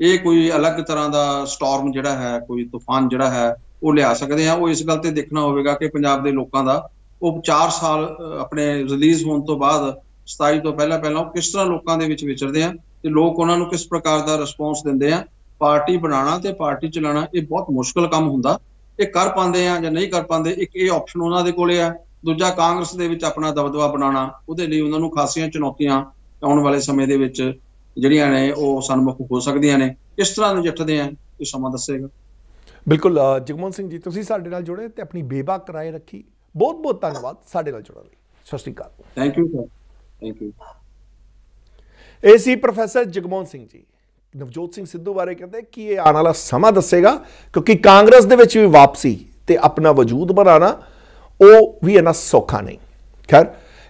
ਇਹ ਕੋਈ ਅਲੱਗ ਤਰ੍ਹਾਂ ਦਾ ਸਟਾਰਮ ਜਿਹੜਾ ਹੈ, ਕੋਈ ਤੂਫਾਨ ਜਿਹੜਾ ਹੈ, ਉਹ ਲਿਆ ਸਕਦੇ ਆ। ਉਹ ਇਸ ਗੱਲ ਤੇ ਦੇਖਣਾ ਹੋਵੇਗਾ ਕਿ ਪੰਜਾਬ ਦੇ ਲੋਕਾਂ ਦਾ ਉਹ 4 ਸਾਲ ਆਪਣੇ ਰਿਲੀਜ਼ ਹੋਣ ਤੋਂ ਬਾਅਦ 27 ਤੋਂ ਪਹਿਲਾਂ ਪਹਿਲਾਂ ਉਹ ਕਿਸ ਤਰ੍ਹਾਂ ਲੋਕਾਂ ਦੇ ਵਿੱਚ ਵਿਚਰਦੇ ਆ ਤੇ ਲੋਕ ਉਹਨਾਂ ਨੂੰ ਕਿਸ ਪ੍ਰਕਾਰ ਦਾ ਰਿਸਪੌਂਸ ਦਿੰਦੇ ਆ ਪਾਰਟੀ ਬਣਾਉਣਾ ਤੇ ਪਾਰਟੀ ਚਲਾਉਣਾ ਇਹ ਬਹੁਤ ਮੁਸ਼ਕਲ ਕੰਮ ਹੁੰਦਾ। ਇਹ ਕਰ ਪਾਉਂਦੇ ਆ ਜਾਂ ਨਹੀਂ ਕਰ ਪਾਉਂਦੇ ਇੱਕ ਇਹ ਆਪਸ਼ਨ ਉਹਨਾਂ ਦੇ ਕੋਲੇ ਆ। ਦੂਜਾ ਕਾਂਗਰਸ ਦੇ ਵਿੱਚ ਆਪਣਾ ਦਬਦਬਾ ਬਣਾਉਣਾ ਉਹਦੇ ਲਈ ਉਹਨਾਂ ਨੂੰ ਖਾਸੀਆਂ ਚੁਣੌਤੀਆਂ ਆਉਣ ਵਾਲੇ ਸਮੇਂ ਦੇ ਵਿੱਚ ਜਿਹੜੀਆਂ ਨੇ ਉਹ ਸਨਮੁਖ ਹੋ ਸਕਦੀਆਂ ਨੇ। ਇਸ ਤਰ੍ਹਾਂ ਨਜਿੱਠਦੇ ਆ ਇਹ ਸਮਾਂ ਦੱਸੇਗਾ। ਬਿਲਕੁਲ ਜਗਮੋਹਨ ਸਿੰਘ ਜੀ ਤੁਸੀਂ ਸਾਡੇ ਨਾਲ ਜੁੜੇ ਤੇ ਆਪਣੀ ਬੇਬਾਕ ਰਾਏ ਰੱਖੀ। ਬਹੁਤ ਬਹੁਤ ਧੰਨਵਾਦ ਸਾਡੇ ਨਾਲ ਜੁੜਨ ਲਈ। ਸਤਿ ਸ਼੍ਰੀ ਅਕਾਲ। Thank you sir thank you ਇਹ ਸੀ ਪ੍ਰੋਫੈਸਰ ਜਗਮੋਹਨ ਸਿੰਘ ਜੀ। ਨਵਜੋਤ ਸਿੰਘ ਸਿੱਧੂ ਬਾਰੇ ਕਹਿੰਦੇ ਕਿ ਇਹ ਆਉਣ ਵਾਲਾ ਸਮਾਂ ਦੱਸੇਗਾ ਕਿਉਂਕਿ ਕਾਂਗਰਸ ਦੇ ਵਿੱਚ ਵੀ ਵਾਪਸੀ ਤੇ ਆਪਣਾ ਵਜੂਦ ਬਣਾਉਣਾ, ਉਹ ਵੀ ਇਹਨਾਂ ਸੌਖਾ ਨਹੀਂ। ਖੈਰ,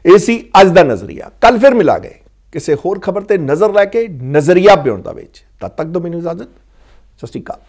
ਇਹ ਸੀ ਅੱਜ ਦਾ ਨਜ਼ਰੀਆ। ਕੱਲ ਫਿਰ ਮਿਲਾਂਗੇ ਕਿਸੇ ਹੋਰ ਖਬਰ ਤੇ ਨਜ਼ਰ ਲੈ ਕੇ ਨਜ਼ਰੀਆ ਬਿਉਂਦਾ ਵਿੱਚ। ਤਦ ਤੱਕ ਦੋ ਮੈਨੂੰ ਇਜਾਜ਼ਤ। ਸਤਿ ਸ਼੍ਰੀ ਅਕਾਲ।